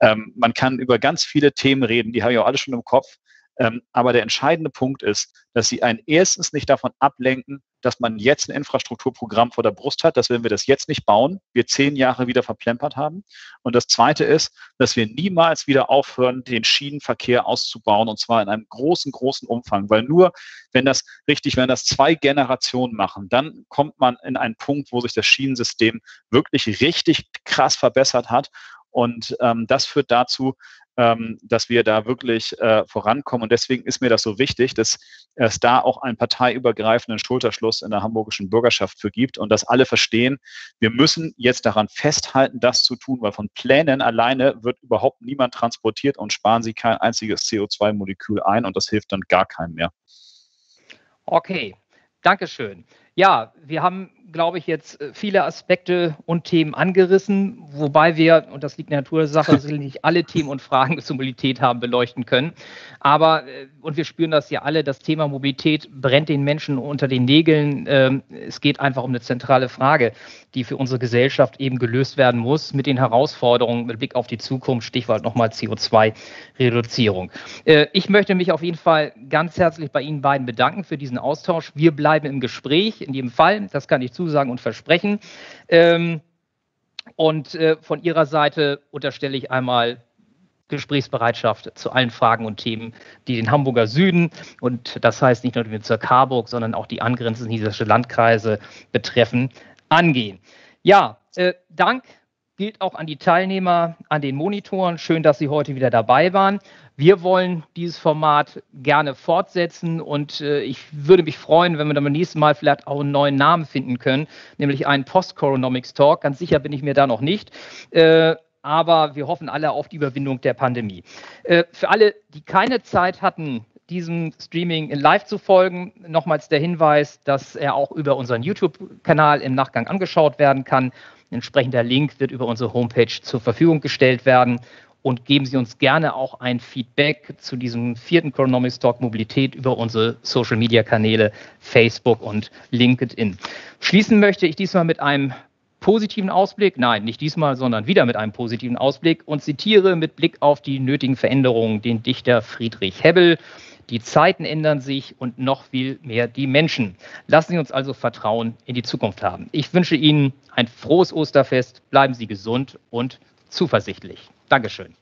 Ähm, man kann über ganz viele Themen reden, die habe ich auch alle schon im Kopf. Ähm, aber der entscheidende Punkt ist, dass sie einen erstens nicht davon ablenken, dass man jetzt ein Infrastrukturprogramm vor der Brust hat, dass wenn wir das jetzt nicht bauen, wir zehn Jahre wieder verplempert haben. Und das Zweite ist, dass wir niemals wieder aufhören, den Schienenverkehr auszubauen und zwar in einem großen, großen Umfang, weil nur wenn das richtig, wenn das zwei Generationen machen, dann kommt man in einen Punkt, wo sich das Schienensystem wirklich richtig krass verbessert hat. Und ähm, das führt dazu, ähm, dass wir da wirklich äh, vorankommen. Und deswegen ist mir das so wichtig, dass es da auch einen parteiübergreifenden Schulterschluss in der hamburgischen Bürgerschaft für gibt und dass alle verstehen, wir müssen jetzt daran festhalten, das zu tun, weil von Plänen alleine wird überhaupt niemand transportiert und sparen sie kein einziges CO2-Molekül ein und das hilft dann gar keinem mehr. Okay, Dankeschön. Ja, wir haben glaube ich, jetzt äh, viele Aspekte und Themen angerissen, wobei wir, und das liegt in der Natur der Sache, <laughs> nicht alle Themen und Fragen zur Mobilität haben beleuchten können. Aber, äh, und wir spüren das ja alle, das Thema Mobilität brennt den Menschen unter den Nägeln. Ähm, es geht einfach um eine zentrale Frage, die für unsere Gesellschaft eben gelöst werden muss mit den Herausforderungen mit Blick auf die Zukunft, Stichwort nochmal CO2-Reduzierung. Äh, ich möchte mich auf jeden Fall ganz herzlich bei Ihnen beiden bedanken für diesen Austausch. Wir bleiben im Gespräch, in jedem Fall, das kann ich zu zusagen und versprechen. Ähm, und äh, von Ihrer Seite unterstelle ich einmal Gesprächsbereitschaft zu allen Fragen und Themen, die den Hamburger Süden und das heißt nicht nur den Bezirk Harburg, sondern auch die angrenzenden niederländischen Landkreise betreffen, angehen. Ja, äh, Dank gilt auch an die Teilnehmer an den Monitoren. Schön, dass Sie heute wieder dabei waren. Wir wollen dieses Format gerne fortsetzen und äh, ich würde mich freuen, wenn wir dann beim nächsten Mal vielleicht auch einen neuen Namen finden können, nämlich einen Post-Coronomics Talk. Ganz sicher bin ich mir da noch nicht. Äh, aber wir hoffen alle auf die Überwindung der Pandemie. Äh, für alle, die keine Zeit hatten, diesem Streaming in Live zu folgen. Nochmals der Hinweis, dass er auch über unseren YouTube-Kanal im Nachgang angeschaut werden kann. Ein entsprechender Link wird über unsere Homepage zur Verfügung gestellt werden. Und geben Sie uns gerne auch ein Feedback zu diesem vierten Chronomics Talk Mobilität über unsere Social-Media-Kanäle Facebook und LinkedIn. Schließen möchte ich diesmal mit einem positiven Ausblick, nein, nicht diesmal, sondern wieder mit einem positiven Ausblick und zitiere mit Blick auf die nötigen Veränderungen den Dichter Friedrich Hebbel. Die Zeiten ändern sich und noch viel mehr die Menschen. Lassen Sie uns also Vertrauen in die Zukunft haben. Ich wünsche Ihnen ein frohes Osterfest, bleiben Sie gesund und zuversichtlich. Dankeschön.